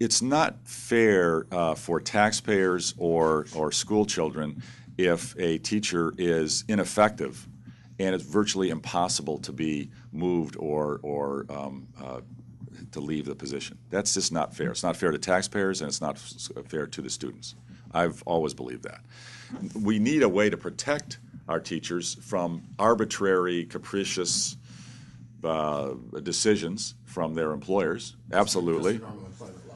it's not fair uh, for taxpayers or, or school children if a teacher is ineffective and it's virtually impossible to be moved or, or um, uh, to leave the position. That's just not fair. It's not fair to taxpayers and it's not fair to the students. I've always believed that. We need a way to protect our teachers from arbitrary, capricious uh, decisions from their employers. Absolutely. Just normal employment law.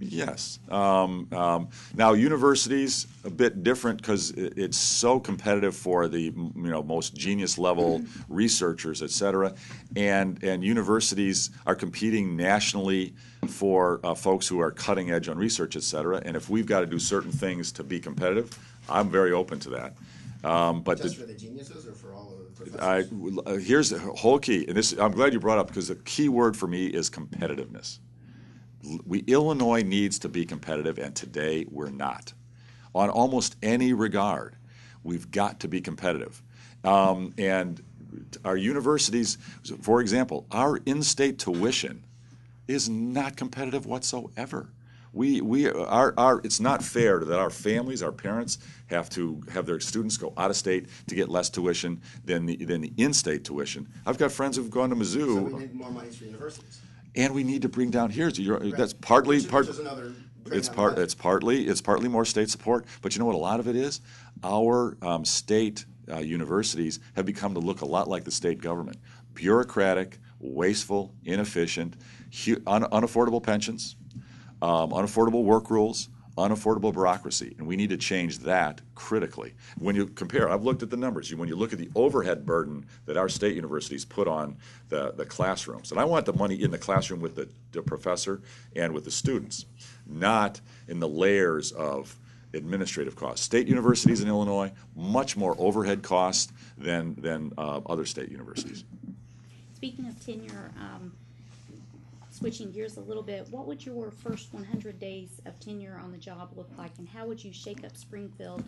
Yes. Um, um, now, universities a bit different because it's so competitive for the you know most genius level researchers, et cetera, and and universities are competing nationally for uh, folks who are cutting edge on research, et cetera. And if we've got to do certain things to be competitive, I'm very open to that. Um, but Just the, for the geniuses or for all of the I, uh, here's the whole key, and this I'm glad you brought up because the key word for me is competitiveness. We Illinois needs to be competitive, and today we're not. On almost any regard, we've got to be competitive, um, and our universities, for example, our in-state tuition is not competitive whatsoever. We, we our, our, it's not fair that our families, our parents, have to have their students go out of state to get less tuition than the, than the in-state tuition. I've got friends who've gone to So Mizzou, we need more money for universities. And we need to bring down here. Right. That's partly part. Which is another. It's part. It's partly. It's partly more state support. But you know what? A lot of it is. Our um, state uh, universities have become to look a lot like the state government: bureaucratic, wasteful, inefficient, hu- un- unaffordable pensions, um, unaffordable work rules, unaffordable bureaucracy, and we need to change that critically. When you compare, I've looked at the numbers. When you look at the overhead burden that our state universities put on the, the classrooms, and I want the money in the classroom with the, the professor and with the students, not in the layers of administrative costs. State universities in Illinois, much more overhead costs than, than uh, other state universities. Speaking of tenure, um, switching gears a little bit, what would your first one hundred days of tenure on the job look like, and how would you shake up Springfield?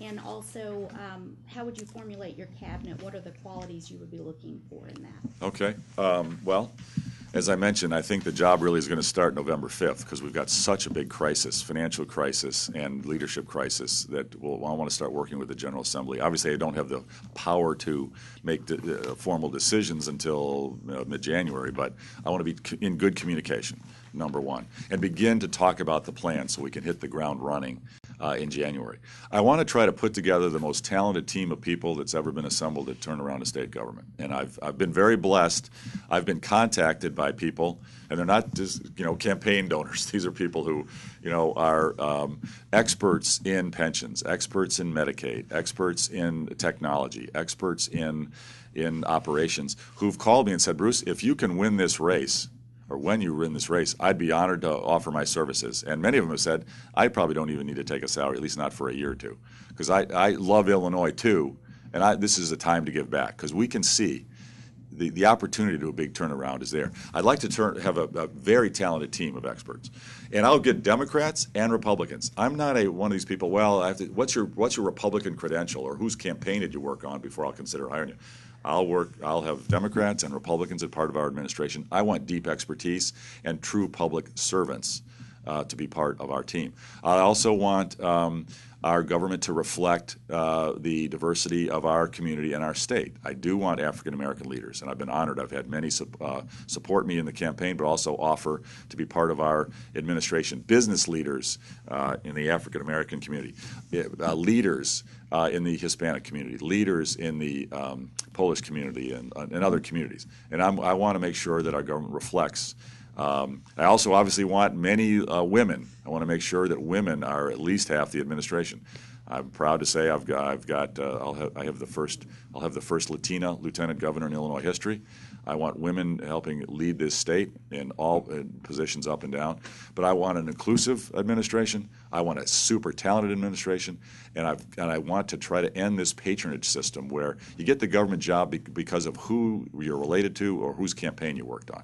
And also, um, how would you formulate your cabinet? What are the qualities you would be looking for in that? Okay. Um, well, as I mentioned, I think the job really is going to start November 5th because we've got such a big crisis, financial crisis and leadership crisis that we'll, I want to start working with the General Assembly. Obviously, I don't have the power to make de- uh, formal decisions until mid-January, but I want to be c- in good communication, number one, and begin to talk about the plan so we can hit the ground running uh, in January. I want to try to put together the most talented team of people that's ever been assembled to turn around a state government. And I've, I've been very blessed. I've been contacted by people, and they're not just you know campaign donors. These are people who you know are um, experts in pensions, experts in Medicaid, experts in technology, experts in in operations, who've called me and said, Bruce, if you can win this race or when you win this race, I'd be honored to offer my services. And many of them have said, I probably don't even need to take a salary, at least not for a year or two, because I, I love Illinois too, and I, this is a time to give back because we can see the, the opportunity to do a big turnaround is there. I'd like to turn, have a, a very talented team of experts, and I'll get Democrats and Republicans. I'm not a one of these people. Well, to, what's your what's your Republican credential, or whose campaign did you work on before I'll consider hiring you? I'll work. I'll have Democrats and Republicans as part of our administration. I want deep expertise and true public servants uh, to be part of our team. I also want um, our government to reflect uh, the diversity of our community and our state. I do want African American leaders, and I've been honored. I've had many sup- uh, support me in the campaign, but also offer to be part of our administration. Business leaders uh, in the African American community, uh, leaders uh, in the Hispanic community, leaders in the um, Polish community, and, uh, and other communities. And I'm, I want to make sure that our government reflects. Um, I also obviously want many uh, women. I want to make sure that women are at least half the administration. I'm proud to say I've got, I've got uh, I'll have, I have the first I'll have the first Latina lieutenant governor in Illinois history. I want women helping lead this state in all in positions up and down. But I want an inclusive administration. I want a super talented administration, and I've and I want to try to end this patronage system where you get the government job be- because of who you're related to or whose campaign you worked on.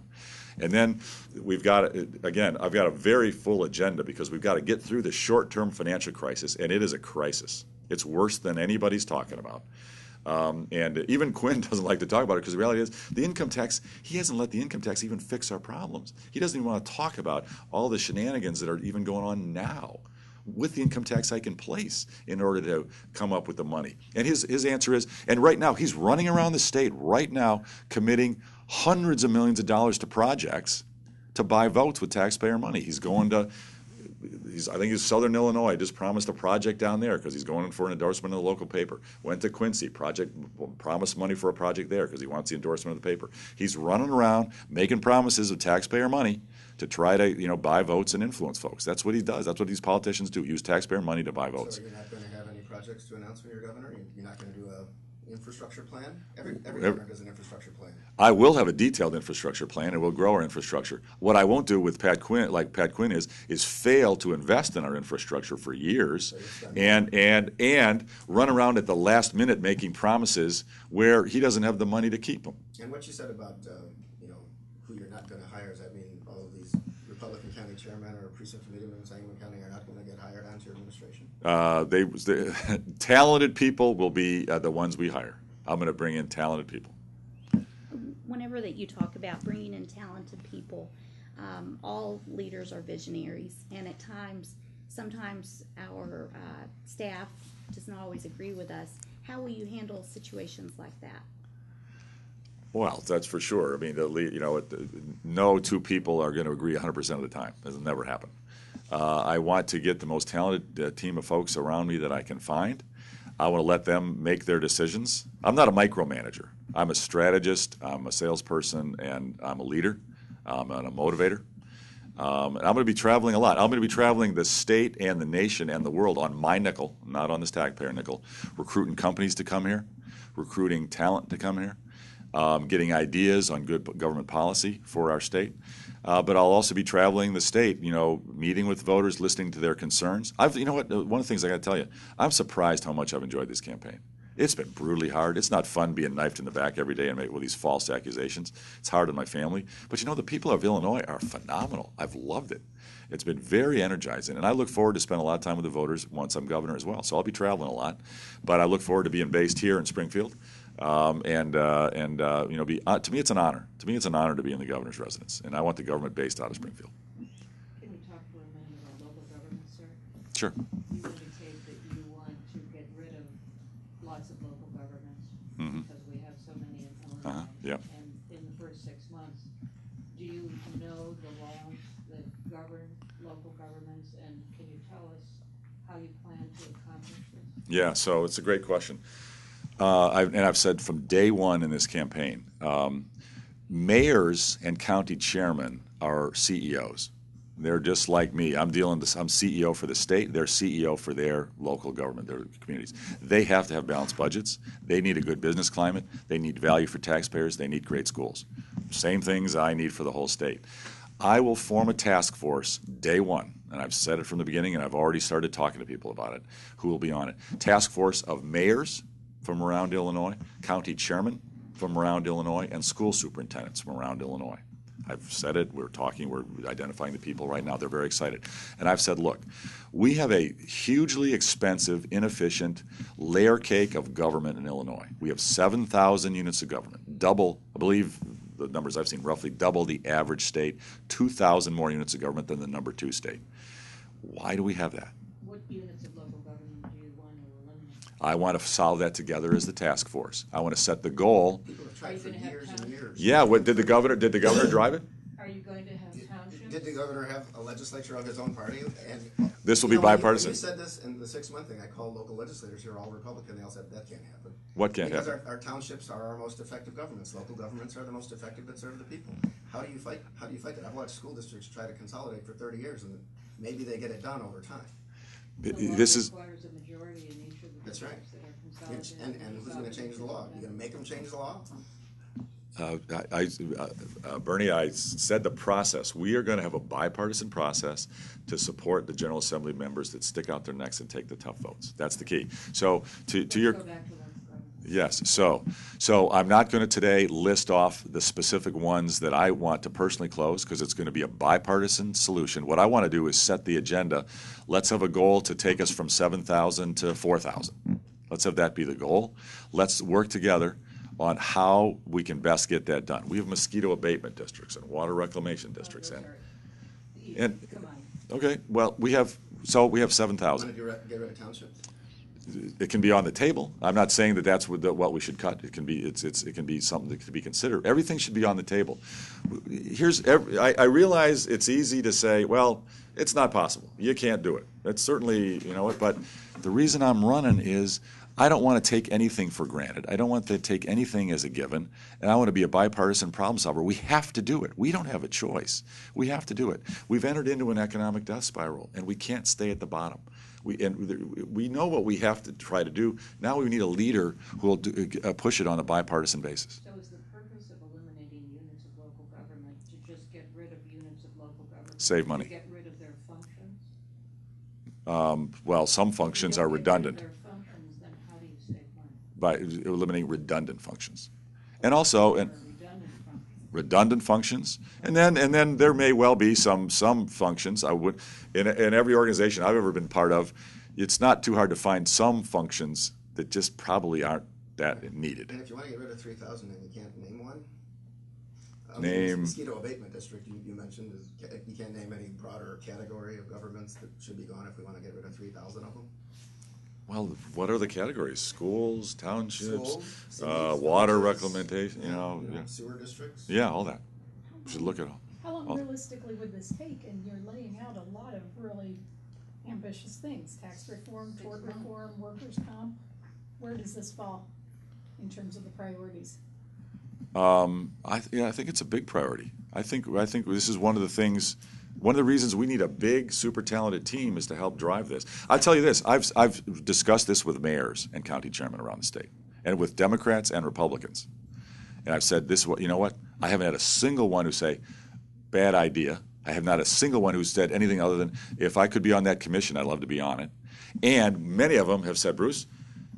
And then we've got, again, I've got a very full agenda because we've got to get through the short term financial crisis, and it is a crisis. It's worse than anybody's talking about. Um, and even Quinn doesn't like to talk about it because the reality is the income tax, he hasn't let the income tax even fix our problems. He doesn't even want to talk about all the shenanigans that are even going on now with the income tax hike in place in order to come up with the money. And his, his answer is, and right now he's running around the state right now committing hundreds of millions of dollars to projects to buy votes with taxpayer money. He's going to, he's, I think he's Southern Illinois, just promised a project down there because he's going for an endorsement in the local paper. Went to Quincy, project, promised money for a project there because he wants the endorsement of the paper. He's running around making promises of taxpayer money to try to, you know, buy votes and influence folks. That's what he does. That's what these politicians do, use taxpayer money to buy votes. So you're not gonna have any projects to announce when you're governor? You're not gonna do a infrastructure plan? Every, every governor does an infrastructure plan. I will have a detailed infrastructure plan and we'll grow our infrastructure. What I won't do with Pat Quinn, like Pat Quinn is, is fail to invest in our infrastructure for years So you're spending- and, and, and run around at the last minute making promises where he doesn't have the money to keep them. And what you said about, uh, you know, who you're not gonna hire, does that mean all of these Republican county chairmen or precinct committeemen in Sangamon County are not gonna get hired onto your administration? Uh, they, the, talented people will be uh, the ones we hire. I'm going to bring in talented people. whenever that you talk about bringing in talented people, um, all leaders are visionaries, and at times, sometimes our uh, staff does not always agree with us. How will you handle situations like that? Well, that's for sure. I mean, the, you know, no two people are going to agree 100% of the time. That'll never happen. Uh, I want to get the most talented uh, team of folks around me that I can find. I want to let them make their decisions. I'm not a micromanager. I'm a strategist, I'm a salesperson, and I'm a leader. I'm a motivator. Um, and I'm going to be traveling a lot. I'm going to be traveling the state and the nation and the world on my nickel, not on this taxpayer nickel, recruiting companies to come here, recruiting talent to come here, um, getting ideas on good government policy for our state. Uh, but I'll also be traveling the state, you know, meeting with voters, listening to their concerns. I've, you know what? One of the things I got to tell you, I'm surprised how much I've enjoyed this campaign. It's been brutally hard. It's not fun being knifed in the back every day and made with these false accusations. It's hard on my family. But you know, the people of Illinois are phenomenal. I've loved it. It's been very energizing, and I look forward to spend a lot of time with the voters once I'm governor as well. So I'll be traveling a lot, but I look forward to being based here in Springfield, um, and uh, and uh, you know, be uh, to me it's an honor. To me, it's an honor to be in the governor's residence, and I want the government based out of Springfield. Can we talk for a minute about local government, sir? Sure. You indicate that you want to get rid of lots of local governments Mhm. because we have so many in Uh-huh, yep. And in the first six months, do you know the laws that govern local governments and can you tell us how you plan to accomplish this? Yeah, so it's a great question. Uh, I've, and I've said from day one in this campaign, um, mayors and county chairmen are CEOs. They're just like me. I'm dealing. This, I'm CEO for the state. They're CEO for their local government, their communities. They have to have balanced budgets. They need a good business climate. They need value for taxpayers. They need great schools. Same things I need for the whole state. I will form a task force day one, and I've said it from the beginning, and I've already started talking to people about it who will be on it. Task force of mayors from around Illinois, county chairmen from around Illinois, and school superintendents from around Illinois. I've said it, we're talking, we're identifying the people right now, they're very excited. And I've said, look, we have a hugely expensive, inefficient layer cake of government in Illinois. We have 7,000 units of government, double, I believe the numbers I've seen, roughly double the average state, 2,000 more units of government than the number two state. Why do we have that? What units of local government do you want to eliminate? I want to solve that together as the task force. I want to set the goal. People have Are tried you for gonna have years and years. Yeah, what did the governor did the governor drive it? Are you going to have townships? Did the governor have a legislature of his own party? And This will be You know, when you- bipartisan. When you said this in the six month thing, I called local legislators here, all Republican, they all said, that can't happen. What can't Because happen? our, our townships are our most effective governments, local governments are the most effective that serve the people. How do you fight, how do you fight that? I've watched school districts try to consolidate for thirty years, and maybe they get it done over time. The law This is requires a majority in each of the That's right. districts that are And, consolidated. and who's gonna change the law? You gonna make them change the law? Uh, I, I- uh, uh, Bernie, I said the process. We are going to have a bipartisan process to support the General Assembly members that stick out their necks and take the tough votes. That's the key. So, to, to your Let's go back to local government. Yes, so, so I'm not going to today list off the specific ones that I want to personally close because it's going to be a bipartisan solution. What I want to do is set the agenda. Let's have a goal to take us from 7,000 to 4,000. Let's have that be the goal. Let's work together on how we can best get that done. We have mosquito abatement districts and water reclamation districts. And, and- okay, well, we have, so we have Wanna 7,000. It can be on the table. I'm not saying that that's what, we should cut. It can be it's, it's it can be something that can be considered. Everything should be on the table. Here's every, I, I realize it's easy to say, well, it's not possible. You can't do it. That's certainly you know it. But the reason I'm running is I don't want to take anything for granted. I don't want to take anything as a given, and I want to be a bipartisan problem solver. We have to do it. We don't have a choice. We have to do it. We've entered into an economic death spiral, and we can't stay at the bottom. We, and we know what we have to try to do. Now we need a leader who will do, uh, push it on a bipartisan basis. So is the purpose of eliminating units of local government to just get rid of units of local government? Save money. To get rid of their functions? Um, well, some functions are don't get rid of redundant Their functions, then how do you save money? by eliminating redundant functions, and also and redundant functions? and then and then there may well be some some functions. I would in in every organization I've ever been part of, it's not too hard to find some functions that just probably aren't that needed. And if you wanna get rid of three thousand and you can't name one? Um, mean, Name- Mosquito abatement district, you, you mentioned, is, you can't name any broader category of governments that should be gone if we wanna get rid of three thousand of them? Well, what are the categories? Schools, townships, Schools, uh, cities, water villages, reclamation. You know, yeah. Sewer districts? yeah, all that. We should look at all. How long realistically would this take? And you're laying out a lot of really ambitious things, tax reform, tort reform, workers' comp. Where does this fall in terms of the priorities? Um, I, th- yeah, I think it's a big priority. I think I think this is one of the things. One of the reasons we need a big, super talented team is to help drive this. I'll tell you this: I've I've discussed this with mayors and county chairmen around the state, and with Democrats and Republicans. And I've said this: you know what? I haven't had a single one who say, "Bad idea." I have not a single one who said anything other than, "If I could be on that commission, I'd love to be on it." And many of them have said, "Bruce,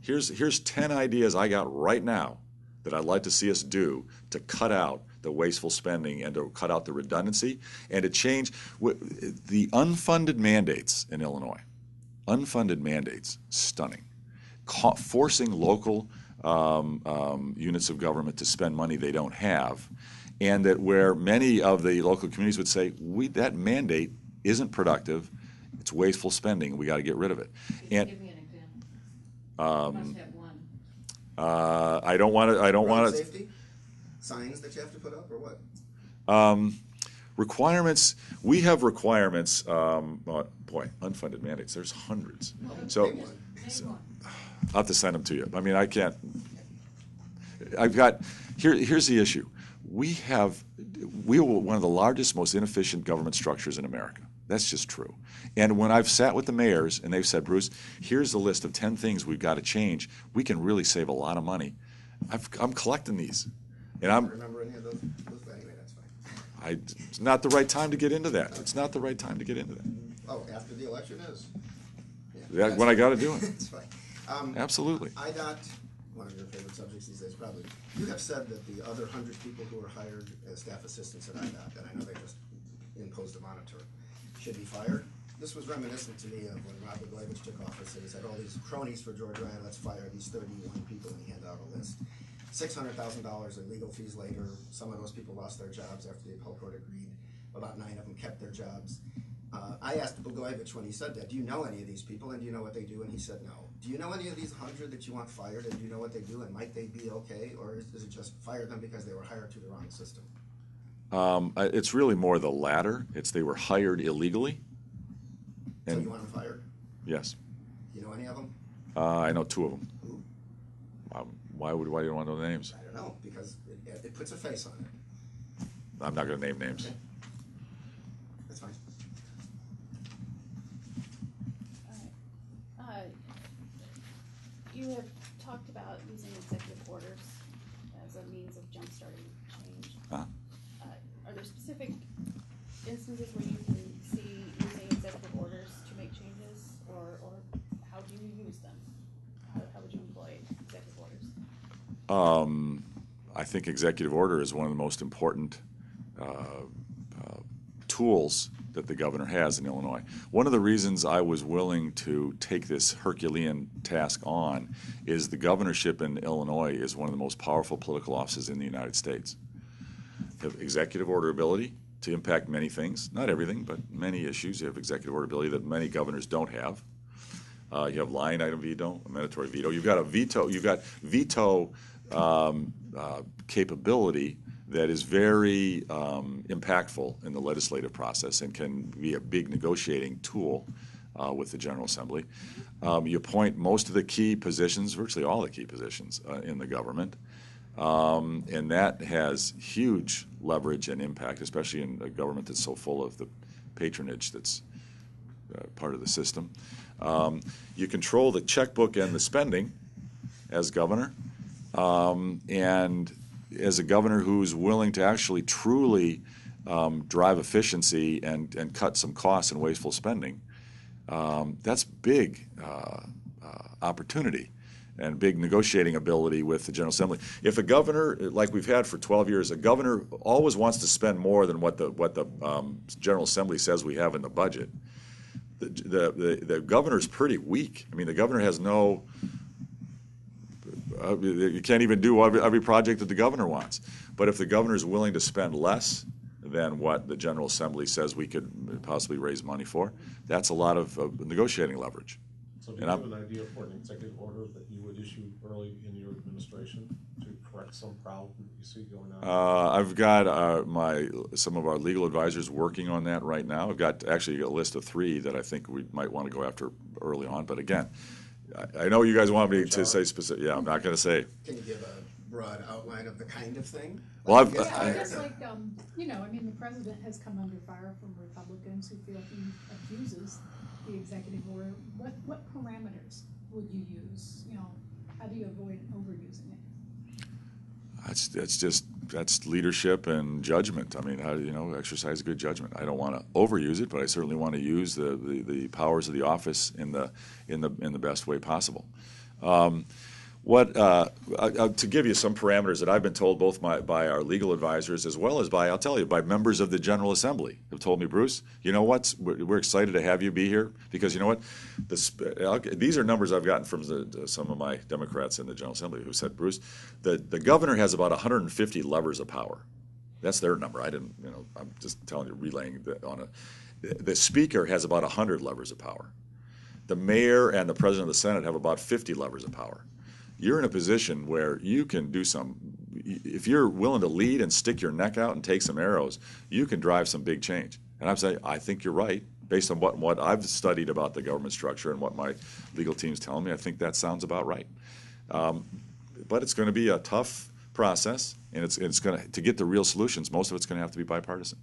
here's here's ten ideas I got right now that I'd like to see us do to cut out the wasteful spending and to cut out the redundancy and to change the unfunded mandates in Illinois. Unfunded mandates, stunning. Ca- forcing local um, um, units of government to spend money they don't have, and that where many of the local communities would say, we, that mandate isn't productive, it's wasteful spending, we got to get rid of it. Could you And give me an example? um, You must have one. uh, I don't want to. I don't want to. Safety? Signs that you have to put up, or what? Um, requirements. We have requirements. Um, oh, boy, unfunded mandates. There's hundreds. So Name one. Name one. I'll have to send them to you. I mean, I can't. I've got. Here, here's the issue. We have. We are one of the largest, most inefficient government structures in America. That's just true. And when I've sat with the mayors and they've said, Bruce, here's the list of 10 things we've got to change, we can really save a lot of money. I've, I'm collecting these. And I I'm, don't remember any of those, those, anyway, that's fine. I, it's not the right time to get into that. It's not the right time to get into that. Oh, after the election is? Yeah, Yeah, that's when I fine. gotta do it. It's fine. Um, Absolutely. IDOT, one of your favorite subjects these days, probably. You have said that the other hundred people who are hired as staff assistants at IDOT, and I know they just imposed a monitor, should be fired. This was reminiscent to me of when Robert Blagojevich took office, and he said, all these cronies for George Ryan, let's fire these thirty-one people, and he handed out a list. Six hundred thousand dollars in legal fees later, some of those people lost their jobs after the appellate court agreed. About nine of them kept their jobs. Uh, I asked Blagojevich when he said that, do you know any of these people and do you know what they do? And he said no. Do you know any of these hundred that you want fired and do you know what they do and might they be okay? Or is, is it just fire them because they were hired through the wrong system? Um, it's really more the latter. It's they were hired illegally. So you want them fired? yes, you know any of them? uh, I know two of them. Who? Why would why do you want to know the names? I don't know, because it, it, it puts a face on it. I'm not going to name names. Okay. That's fine. Uh, You have talked about using executive orders as a means of jumpstarting change. Uh-huh. Uh, Are there specific instances where you can see using executive orders to make changes, or, or how do you use them? How, how would you employ executive orders? Um, I think executive order is one of the most important uh, uh, tools that the governor has in Illinois. One of the reasons I was willing to take this Herculean task on is the governorship in Illinois is one of the most powerful political offices in the United States. You have executive order ability to impact many things, not everything, but many issues. You have executive order ability that many governors don't have. Uh, you have line item veto, a mandatory veto. You've got a veto. You've got veto um, uh, capability that is very um, impactful in the legislative process and can be a big negotiating tool uh, with the General Assembly. Um, you appoint most of the key positions, virtually all the key positions uh, in the government. Um, and that has huge leverage and impact, especially in a government that's so full of the patronage that's uh, part of the system. Um, you control the checkbook and the spending as governor. Um, and as a governor who's willing to actually truly um, drive efficiency and, and cut some costs and wasteful spending, um, that's big uh, uh, opportunity and big negotiating ability with the General Assembly. If a governor, like we've had for 12 years, a governor always wants to spend more than what the what the um, General Assembly says we have in the budget. The, the, the, the governor's pretty weak. I mean, the governor has no. Uh, you can't even do every, every project that the governor wants. But if the governor is willing to spend less than what the General Assembly says we could possibly raise money for, that's a lot of uh, negotiating leverage. So do And you have I'm- an idea for an executive order that you would issue early in your administration to correct some problem that you see going on? Uh, I've got uh, my some of our legal advisors working on that right now. I've got actually a list of three that I think we might want to go after early on. But again, I, I know you guys want me to say specific. Yeah, I'm not going to say. Can you give a broad outline of the kind of thing? Well, I've- Yeah, I hired guess like, um, you know, I mean, the president has come under fire from Republicans who feel he abuses the executive order. What, what parameters would you use? You know, how do you avoid overusing it? That's that's just that's leadership and judgment. I mean, how do you know exercise good judgment. I don't want to overuse it, but I certainly want to use the, the, the powers of the office in the in the in the best way possible. Um, what uh, uh, to give you some parameters that I've been told both my, by our legal advisors as well as by I'll tell you by members of the General Assembly have told me, Bruce, you know what? We're, we're excited to have you be here because you know what? The, these are numbers I've gotten from the, some of my Democrats in the General Assembly who said, Bruce, the, the governor has about 150 levers of power. That's their number. I didn't, you know, I'm just telling you, relaying on a. The speaker has about 100 levers of power. The mayor and the president of the Senate have about 50 levers of power. You're in a position where you can do some, if you're willing to lead and stick your neck out and take some arrows, you can drive some big change. And I'm saying, I think you're right. Based on what, what I've studied about the government structure and what my legal team's telling me, I think that sounds about right. Um, but it's going to be a tough process, and it's, it's going to, to get the real solutions, most of it's going to have to be bipartisan.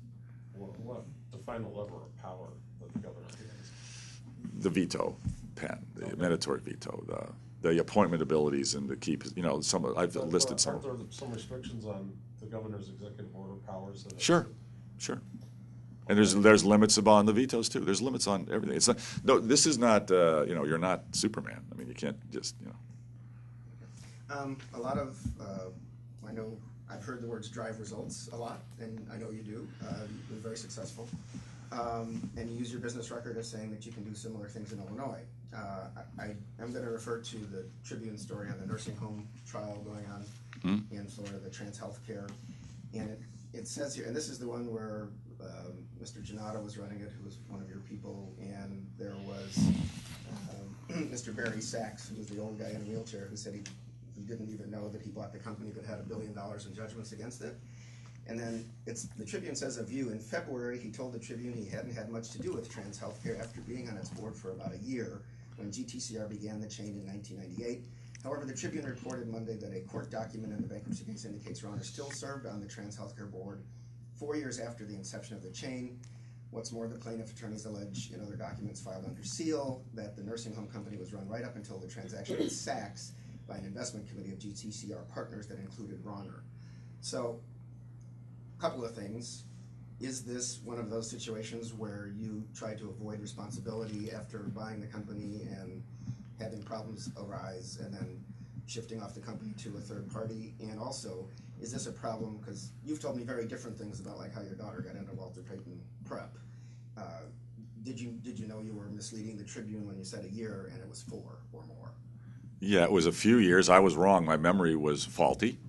What, what, define the lever of power that the governor has? the veto pen, the Okay. mandatory veto, the, the appointment abilities and the key, pos- you know, some, of- I've But- listed but some. Aren't there some restrictions on the governor's executive order powers? that- Sure, sure. And there's, there's limits on the vetoes too. There's limits on everything. It's not, no, this is not, uh, you know, you're not Superman. I mean, you can't just, you know. Um, a lot of, uh, I know, I've heard the words drive results a lot, and I know you do. Uh, you've been very successful. Um, and you use your business record as saying that you can do similar things in Illinois. Uh, I, I am going to refer to the Tribune story on the nursing home trial going on Hmm? in Florida, the trans health care. And it, it says here, and this is the one where um, Mr. Janata was running it, who was one of your people, and there was um, Mr. Barry Sachs, who was the old guy in a wheelchair, who said he, he didn't even know that he bought the company that had a billion dollars in judgments against it. And then it's the Tribune says of you in February, he told the Tribune he hadn't had much to do with trans healthcare after being on its board for about a year when GTCR began the chain in 1998. However, the Tribune reported Monday that a court document in the bankruptcy case indicates Rauner still served on the trans healthcare board four years after the inception of the chain. What's more, the plaintiff attorneys allege in other documents filed under seal that the nursing home company was run right up until the transaction with Sachs by an investment committee of GTCR partners that included Rauner. So, couple of things. Is this one of those situations where you try to avoid responsibility after buying the company and having problems arise and then shifting off the company to a third party? And also, is this a problem, because you've told me very different things about like how your daughter got into Walter Payton prep. Uh, Did you, did you know you were misleading the Tribune when you said a year and it was four or more? Yeah, it was a few years. I was wrong. My memory was faulty.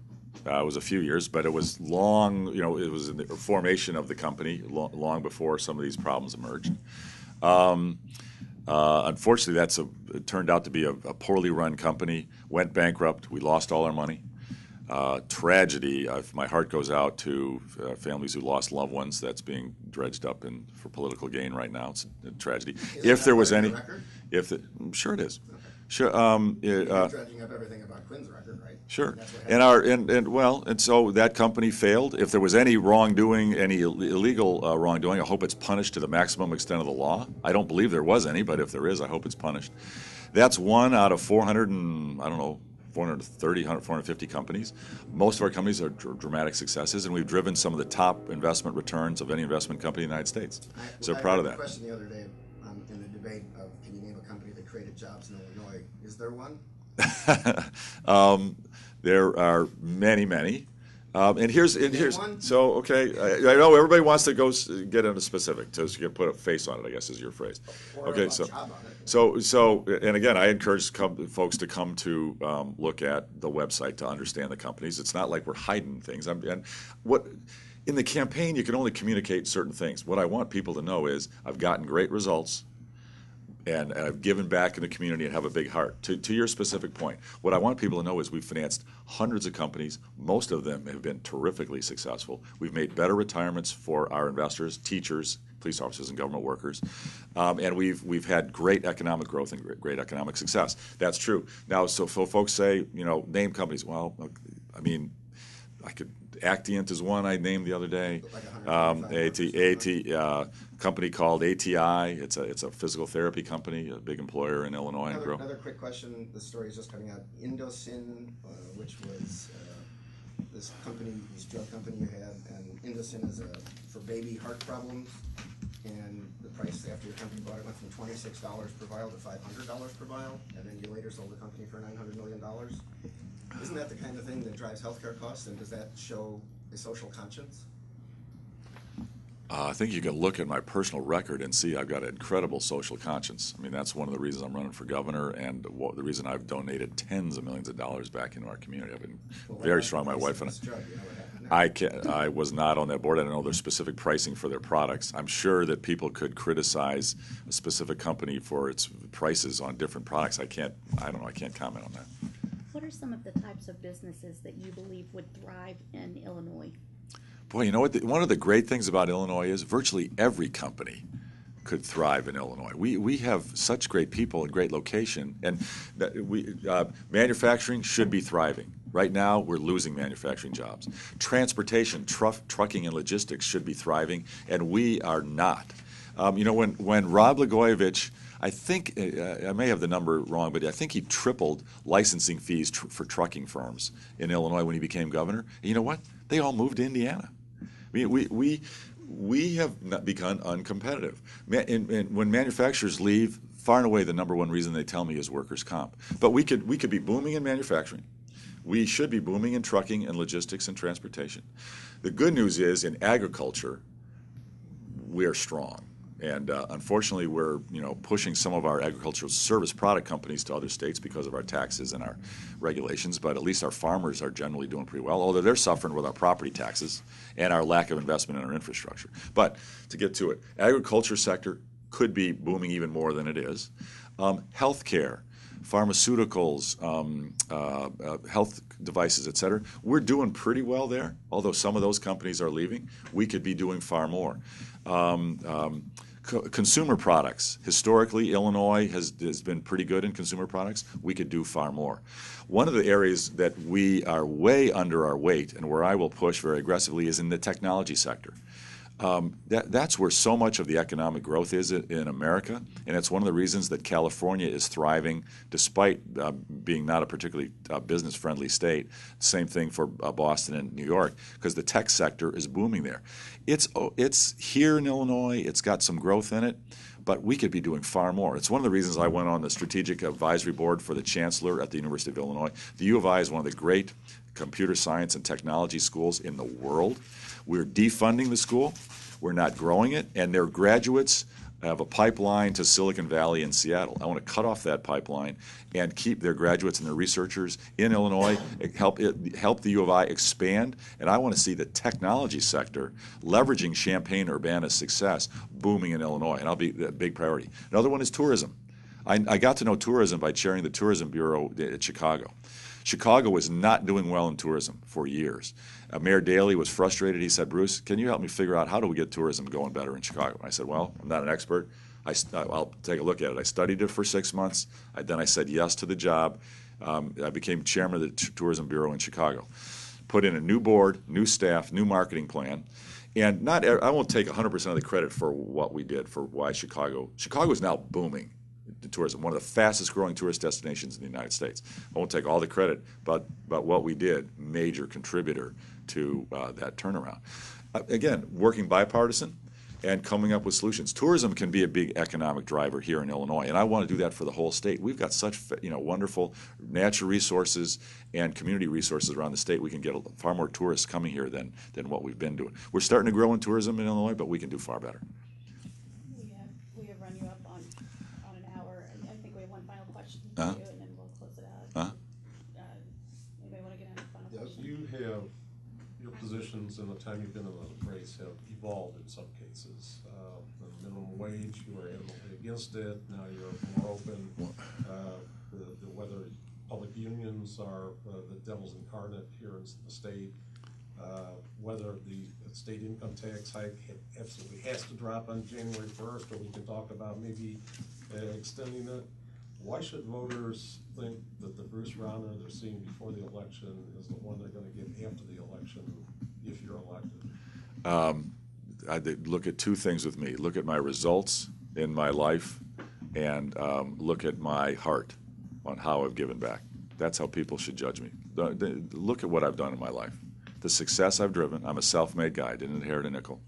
Uh, it was a few years, but it was long. You know, it was in the formation of the company long, long before some of these problems emerged. Um, Uh, unfortunately, that's a, it turned out to be a, a poorly run company, went bankrupt, we lost all our money. Uh, tragedy, uh, my heart goes out to uh, families who lost loved ones. That's being dredged up in, for political gain right now. It's a tragedy. Isn't if there was any, record? if, the, sure it is. Sure, um, it, You're uh, dredging up everything about Quinn's record, right? Sure. That's what And happened. our, and, and, well, and so that company failed. If there was any wrongdoing, any ill- illegal uh, wrongdoing, I hope it's punished to the maximum extent of the law. I don't believe there was any, but if there is, I hope it's punished. That's one out of 400 and, I don't know, 430, 450 companies. Most of our companies are dr- dramatic successes, and we've driven some of the top investment returns of any investment company in the United States. I- So I proud of heard a that. question the other day um, in the debate of, can you name a company that created jobs in Illinois? Is there one? um, there are many, many. Um, and here's and here's so okay. I, I know everybody wants to go s- get into specific, so you can put a face on it. I guess is your phrase. Or Okay, so job on it? so so and again, I encourage come, folks to come to um, look at the website to understand the companies. It's not like we're hiding things. I'm, and what in the campaign, you can only communicate certain things. What I want people to know is I've gotten great results and, and I've given back in the community and have a big heart. To, to your specific point, what I want people to know is we've financed hundreds of companies. Most of them have been terrifically successful. We've made better retirements for our investors, teachers, police officers, and government workers, um, and we've we've had great economic growth and great, great economic success. That's true. Now, so, so folks say, you know, name companies. Well, I mean, I could. Actient is one I named the other day. Like Um, AT, AT, uh, company called ATI. It's a it's a physical therapy company, a big employer in Illinois and Another, another quick question. The story is just coming out. Indocin, uh, which was uh, this company, this drug company you had, and Indocin is a, for baby heart problems. And the price after your company bought it went from twenty-six dollars per vial to five hundred dollars per vial, and then you later sold the company for nine hundred million dollars. Isn't that the kind of thing that drives healthcare costs, and does that show a social conscience? Uh, I think you can look at my personal record and see I've got an incredible social conscience. I mean, that's one of the reasons I'm running for governor, and what, the reason I've donated tens of millions of dollars back into our community. I've been Well, very strong. the My wife of and this drug? You know what happened there? I can I was not on that board. I don't know their specific pricing for their products. I'm sure that people could criticize a specific company for its prices on different products. I can't. I don't know. I can't comment on that. What are some of the types of businesses that you believe would thrive in Illinois? Boy, you know what? The, one of the great things about Illinois is virtually every company could thrive in Illinois. We, we have such great people and great location, and that we uh, manufacturing should be thriving. Right now, we're losing manufacturing jobs. Transportation, truck, trucking, and logistics should be thriving, and we are not. Um, you know, when when Rod Blagojevich, I think uh, I may have the number wrong, but I think he tripled licensing fees tr- for trucking firms in Illinois when he became governor. And you know what? They all moved to Indiana. We we we have become uncompetitive. And, and when manufacturers leave, far and away the number one reason they tell me is workers' comp. But we could we could be booming in manufacturing. We should be booming in trucking and logistics and transportation. The good news is in agriculture, we're strong. And uh, unfortunately, we're you know pushing some of our agricultural service product companies to other states because of our taxes and our regulations. But at least our farmers are generally doing pretty well, although they're suffering with our property taxes and our lack of investment in our infrastructure. But to get to it, agriculture sector could be booming even more than it is. Um, healthcare, pharmaceuticals, um, uh, uh, health devices, et cetera. We're doing pretty well there, although some of those companies are leaving. We could be doing far more. Um, um, co- consumer products. Historically, Illinois has, has been pretty good in consumer products. We could do far more. One of the areas that we are way under our weight and where I will push very aggressively is in the technology sector. Um, that, that's where so much of the economic growth is in, America, and it's one of the reasons that California is thriving despite uh, being not a particularly uh, business friendly state. Same thing for uh, Boston and New York, because the tech sector is booming there. It's, oh, it's here in Illinois, it's got some growth in it, but we could be doing far more. It's one of the reasons I went on the strategic advisory board for the chancellor at the University of Illinois. The U of I is one of the great computer science and technology schools in the world. We're defunding the school. We're not growing it, and their graduates have a pipeline to Silicon Valley and Seattle. I want to cut off that pipeline and keep their graduates and their researchers in Illinois, eh, help it, help the U of I expand, and I want to see the technology sector leveraging Champaign Urbana's success booming in Illinois, and I'll be a big priority. Another one is tourism. I, I got to know tourism by chairing the tourism bureau eh, at Chicago. Chicago was not doing well in tourism for years. Uh, Mayor Daley was frustrated. He said, Bruce, can you help me figure out how do we get tourism going better in Chicago? I said, well, I'm not an expert. I, st- I'll take a look at it. I studied it for six months. I, then I said yes to the job. Um, I became chairman of the Tourism Bureau in Chicago. Put in a new board, new staff, new marketing plan. And not, I won't take 100% of the credit for what we did, for why Chicago. Chicago is now booming to tourism, one of the fastest growing tourist destinations in the United States. I won't take all the credit, but, but what we did, major contributor to uh, that turnaround. Uh, again, working bipartisan and coming up with solutions. Tourism can be a big economic driver here in Illinois, and I want to do that for the whole state. We've got such you know wonderful natural resources and community resources around the state. We can get far more tourists coming here than than what we've been doing. We're starting to grow in tourism in Illinois, but we can do far better. We have, we have run you up on, on an hour, I think we have one final question Uh-huh. for you, and then we'll close it out. Huh? Uh, Anybody wanna get any final Yes. questions? You have, your positions in the time you've been in the race have evolved in some cases. Uh, The minimum wage, you were adamantly against it, now you're more open. Uh, The, the whether public unions are uh, the devil's incarnate here in the state. Uh, Whether the state income tax hike absolutely has to drop on January first, or we can talk about maybe uh, extending it. Why should voters think that the Bruce Rauner they're seeing before the election is the one they're gonna get after the election if you're elected? I did look at two things with me. Look at my results in my life, and um, look at my heart on how I've given back. That's how people should judge me. Look at what I've done in my life. The success I've driven. I'm a self-made guy. I didn't inherit a nickel,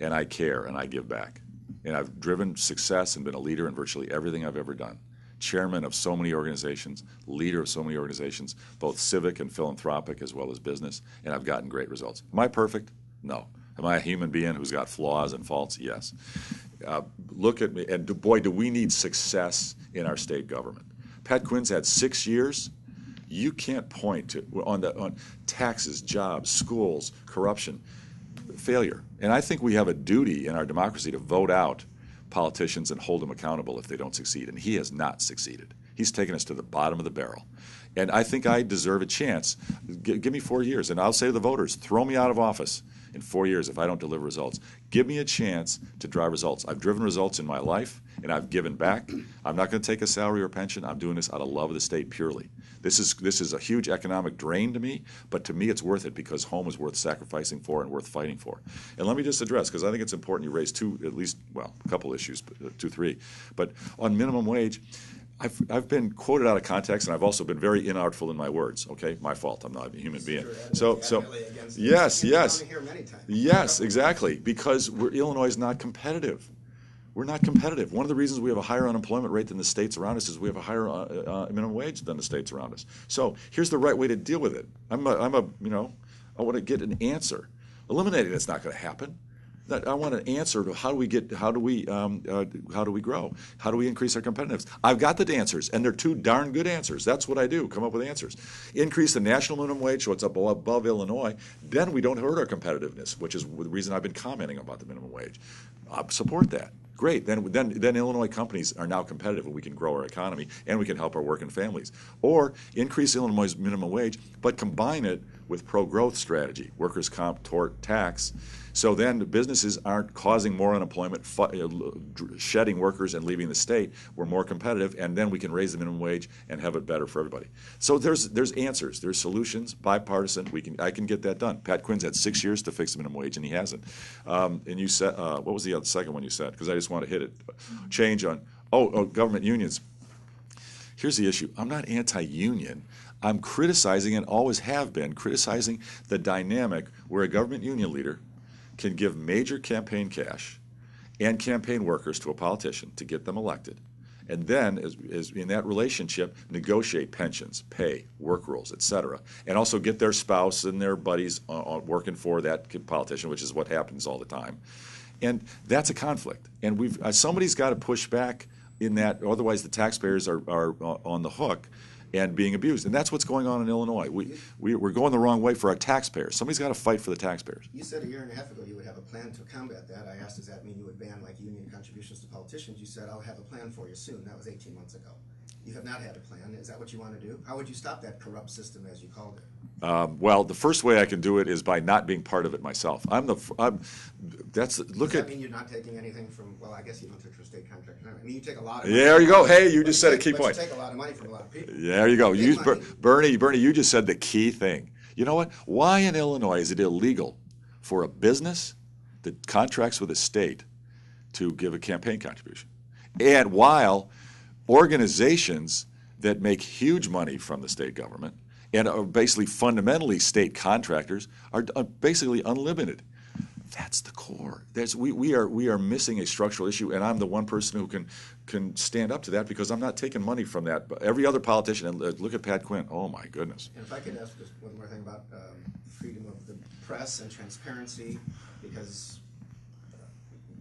and I care and I give back. And I've driven success and been a leader in virtually everything I've ever done. Chairman of so many organizations, leader of so many organizations, both civic and philanthropic as well as business, and I've gotten great results. Am I perfect? No. Am I a human being who's got flaws and faults? Yes. Uh, look at me, and boy, do we need success in our state government. Pat Quinn's had six years. You can't point to on the on taxes, jobs, schools, corruption, failure. And I think we have a duty in our democracy to vote out politicians and hold them accountable if they don't succeed. And he has not succeeded. He's taken us to the bottom of the barrel. And I think I deserve a chance. G- give me four years, and I'll say to the voters, throw me out of office in four years if I don't deliver results. Give me a chance to drive results. I've driven results in my life, and I've given back. I'm not going to take a salary or pension. I'm doing this out of love of the state purely. This is this is a huge economic drain to me, but to me it's worth it because home is worth sacrificing for and worth fighting for. And let me just address because I think it's important you raise two at least well a couple issues, uh, two three, but on minimum wage. I've, I've been quoted out of context, and I've also been very inartful in my words. Okay, my fault. I'm not a human being. So, so adamantly against it. yes, yes, been down here many times. yes, exactly. Because we're, Illinois is not competitive. We're not competitive. One of the reasons we have a higher unemployment rate than the states around us is we have a higher uh, uh, minimum wage than the states around us. So here's the right way to deal with it. I'm a, I'm a you know, I want to get an answer. Eliminating it's not going to happen. I want an answer to how do we get, how do we, um, uh, how do we grow? How do we increase our competitiveness? I've got the answers, and they're two darn good answers. That's what I do, come up with answers. Increase the national minimum wage so it's above, above Illinois. Then we don't hurt our competitiveness, which is the reason I've been commenting about the minimum wage. I support that. Great. Then, then, then Illinois companies are now competitive, and we can grow our economy, and we can help our working families. Or increase Illinois' minimum wage, but combine it with pro-growth strategy, workers' comp, tort, tax. So then the businesses aren't causing more unemployment, shedding workers and leaving the state. We're more competitive, and then we can raise the minimum wage and have it better for everybody. So there's there's answers, there's solutions, bipartisan. We can I can get that done. Pat Quinn's had six years to fix the minimum wage, and he hasn't. Um, and you said uh, what was the other, second one you said? Because I just want to hit it. Change on oh, oh government unions. Here's the issue. I'm not anti-union. I'm criticizing and always have been criticizing the dynamic where a government union leader can give major campaign cash and campaign workers to a politician to get them elected. And then, as, as in that relationship, negotiate pensions, pay, work rules, et cetera, and also get their spouse and their buddies uh, uh, working for that politician, which is what happens all the time. And that's a conflict. And we've, uh, somebody's got to push back in that, otherwise the taxpayers are, are uh, on the hook and being abused. And that's what's going on in Illinois. We, we, we're going the wrong way for our taxpayers. Somebody's got to fight for the taxpayers. You said a year and a half ago you would have a plan to combat that. I asked, does that mean you would ban like union contributions to politicians? You said, I'll have a plan for you soon. That was eighteen months ago. You have not had a plan. Is that what you want to do? How would you stop that corrupt system, as you called it? Um, well, the first way I can do it is by not being part of it myself. I'm the, I'm, that's, look Does that at, mean you're not taking anything from, well, I guess you don't take from state contractors. I mean, you take a lot of. Yeah, there you go. Hey, you But just said a take- key but point. you take a lot of money from a lot of people. there you go. You, money. Bernie, Bernie, you just said the key thing. You know what? Why in Illinois is it illegal for a business that contracts with a state to give a campaign contribution? And while organizations that make huge money from the state government and are basically fundamentally state contractors are basically unlimited. That's the core. That's, we, we, are, we are missing a structural issue, and I'm the one person who can, can stand up to that because I'm not taking money from that. But every other politician, and look at Pat Quinn. Oh, my goodness. And if I could ask just one more thing about um, freedom of the press and transparency, because uh,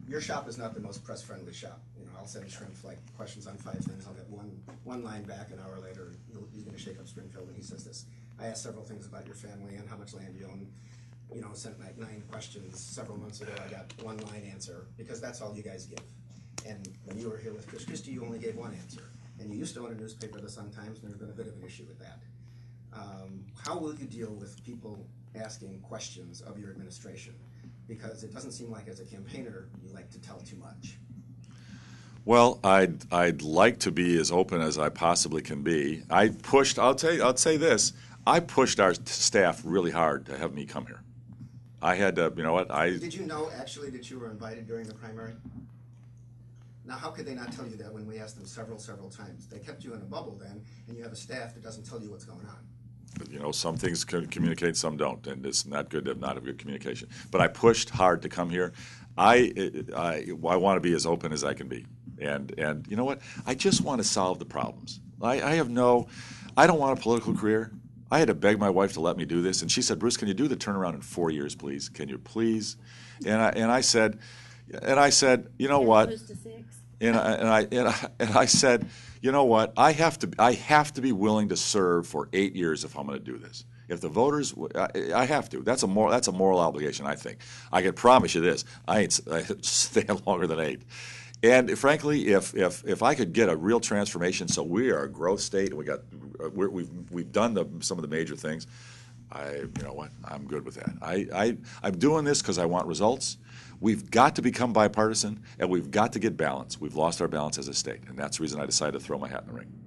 your shop is not the most press-friendly shop. I'll send Schrimpf like questions on five things. I'll get one one line back an hour later. He's going to shake up Springfield when he says this. I asked several things about your family and how much land you own. You know, sent like nine questions several months ago. I got one line answer because that's all you guys give. And when you were here with Chris Christie, you only gave one answer. And you used to own a newspaper, the Sun Times, and there's been a bit of an issue with that. Um, how will you deal with people asking questions of your administration? Because it doesn't seem like as a campaigner you like to tell too much. Well, I'd, I'd like to be as open as I possibly can be. I pushed, I'll tell you, I'll say this. I pushed our staff really hard to have me come here. I had to, you know what, I, Did you know actually that you were invited during the primary? Now, how could they not tell you that when we asked them several, several times? They kept you in a bubble then, and you have a staff that doesn't tell you what's going on. you know, some things can communicate, some don't, and it's not good to not have good communication. But I pushed hard to come here. I, I, I want to be as open as I can be, and and you know what? I just want to solve the problems. I, I have no, I don't want a political career. I had to beg my wife to let me do this, and she said, "Bruce, can you do the turnaround in four years, please? Can you please?" And I and I said, and I said, you know what? opposed to six? And I, and I and I and I said, you know what? I have to I have to be willing to serve for eight years if I'm going to do this. If the voters, I, I have to. That's a moral. That's a moral obligation. I think. I can promise you this: I ain't I stay longer than eight. And frankly, if if if I could get a real transformation, so we are a growth state, we got we're, we've we've done the, some of the major things. I, you know what? I'm good with that. I, I, I'm doing this because I want results. We've got to become bipartisan, and we've got to get balance. We've lost our balance as a state, and that's the reason I decided to throw my hat in the ring.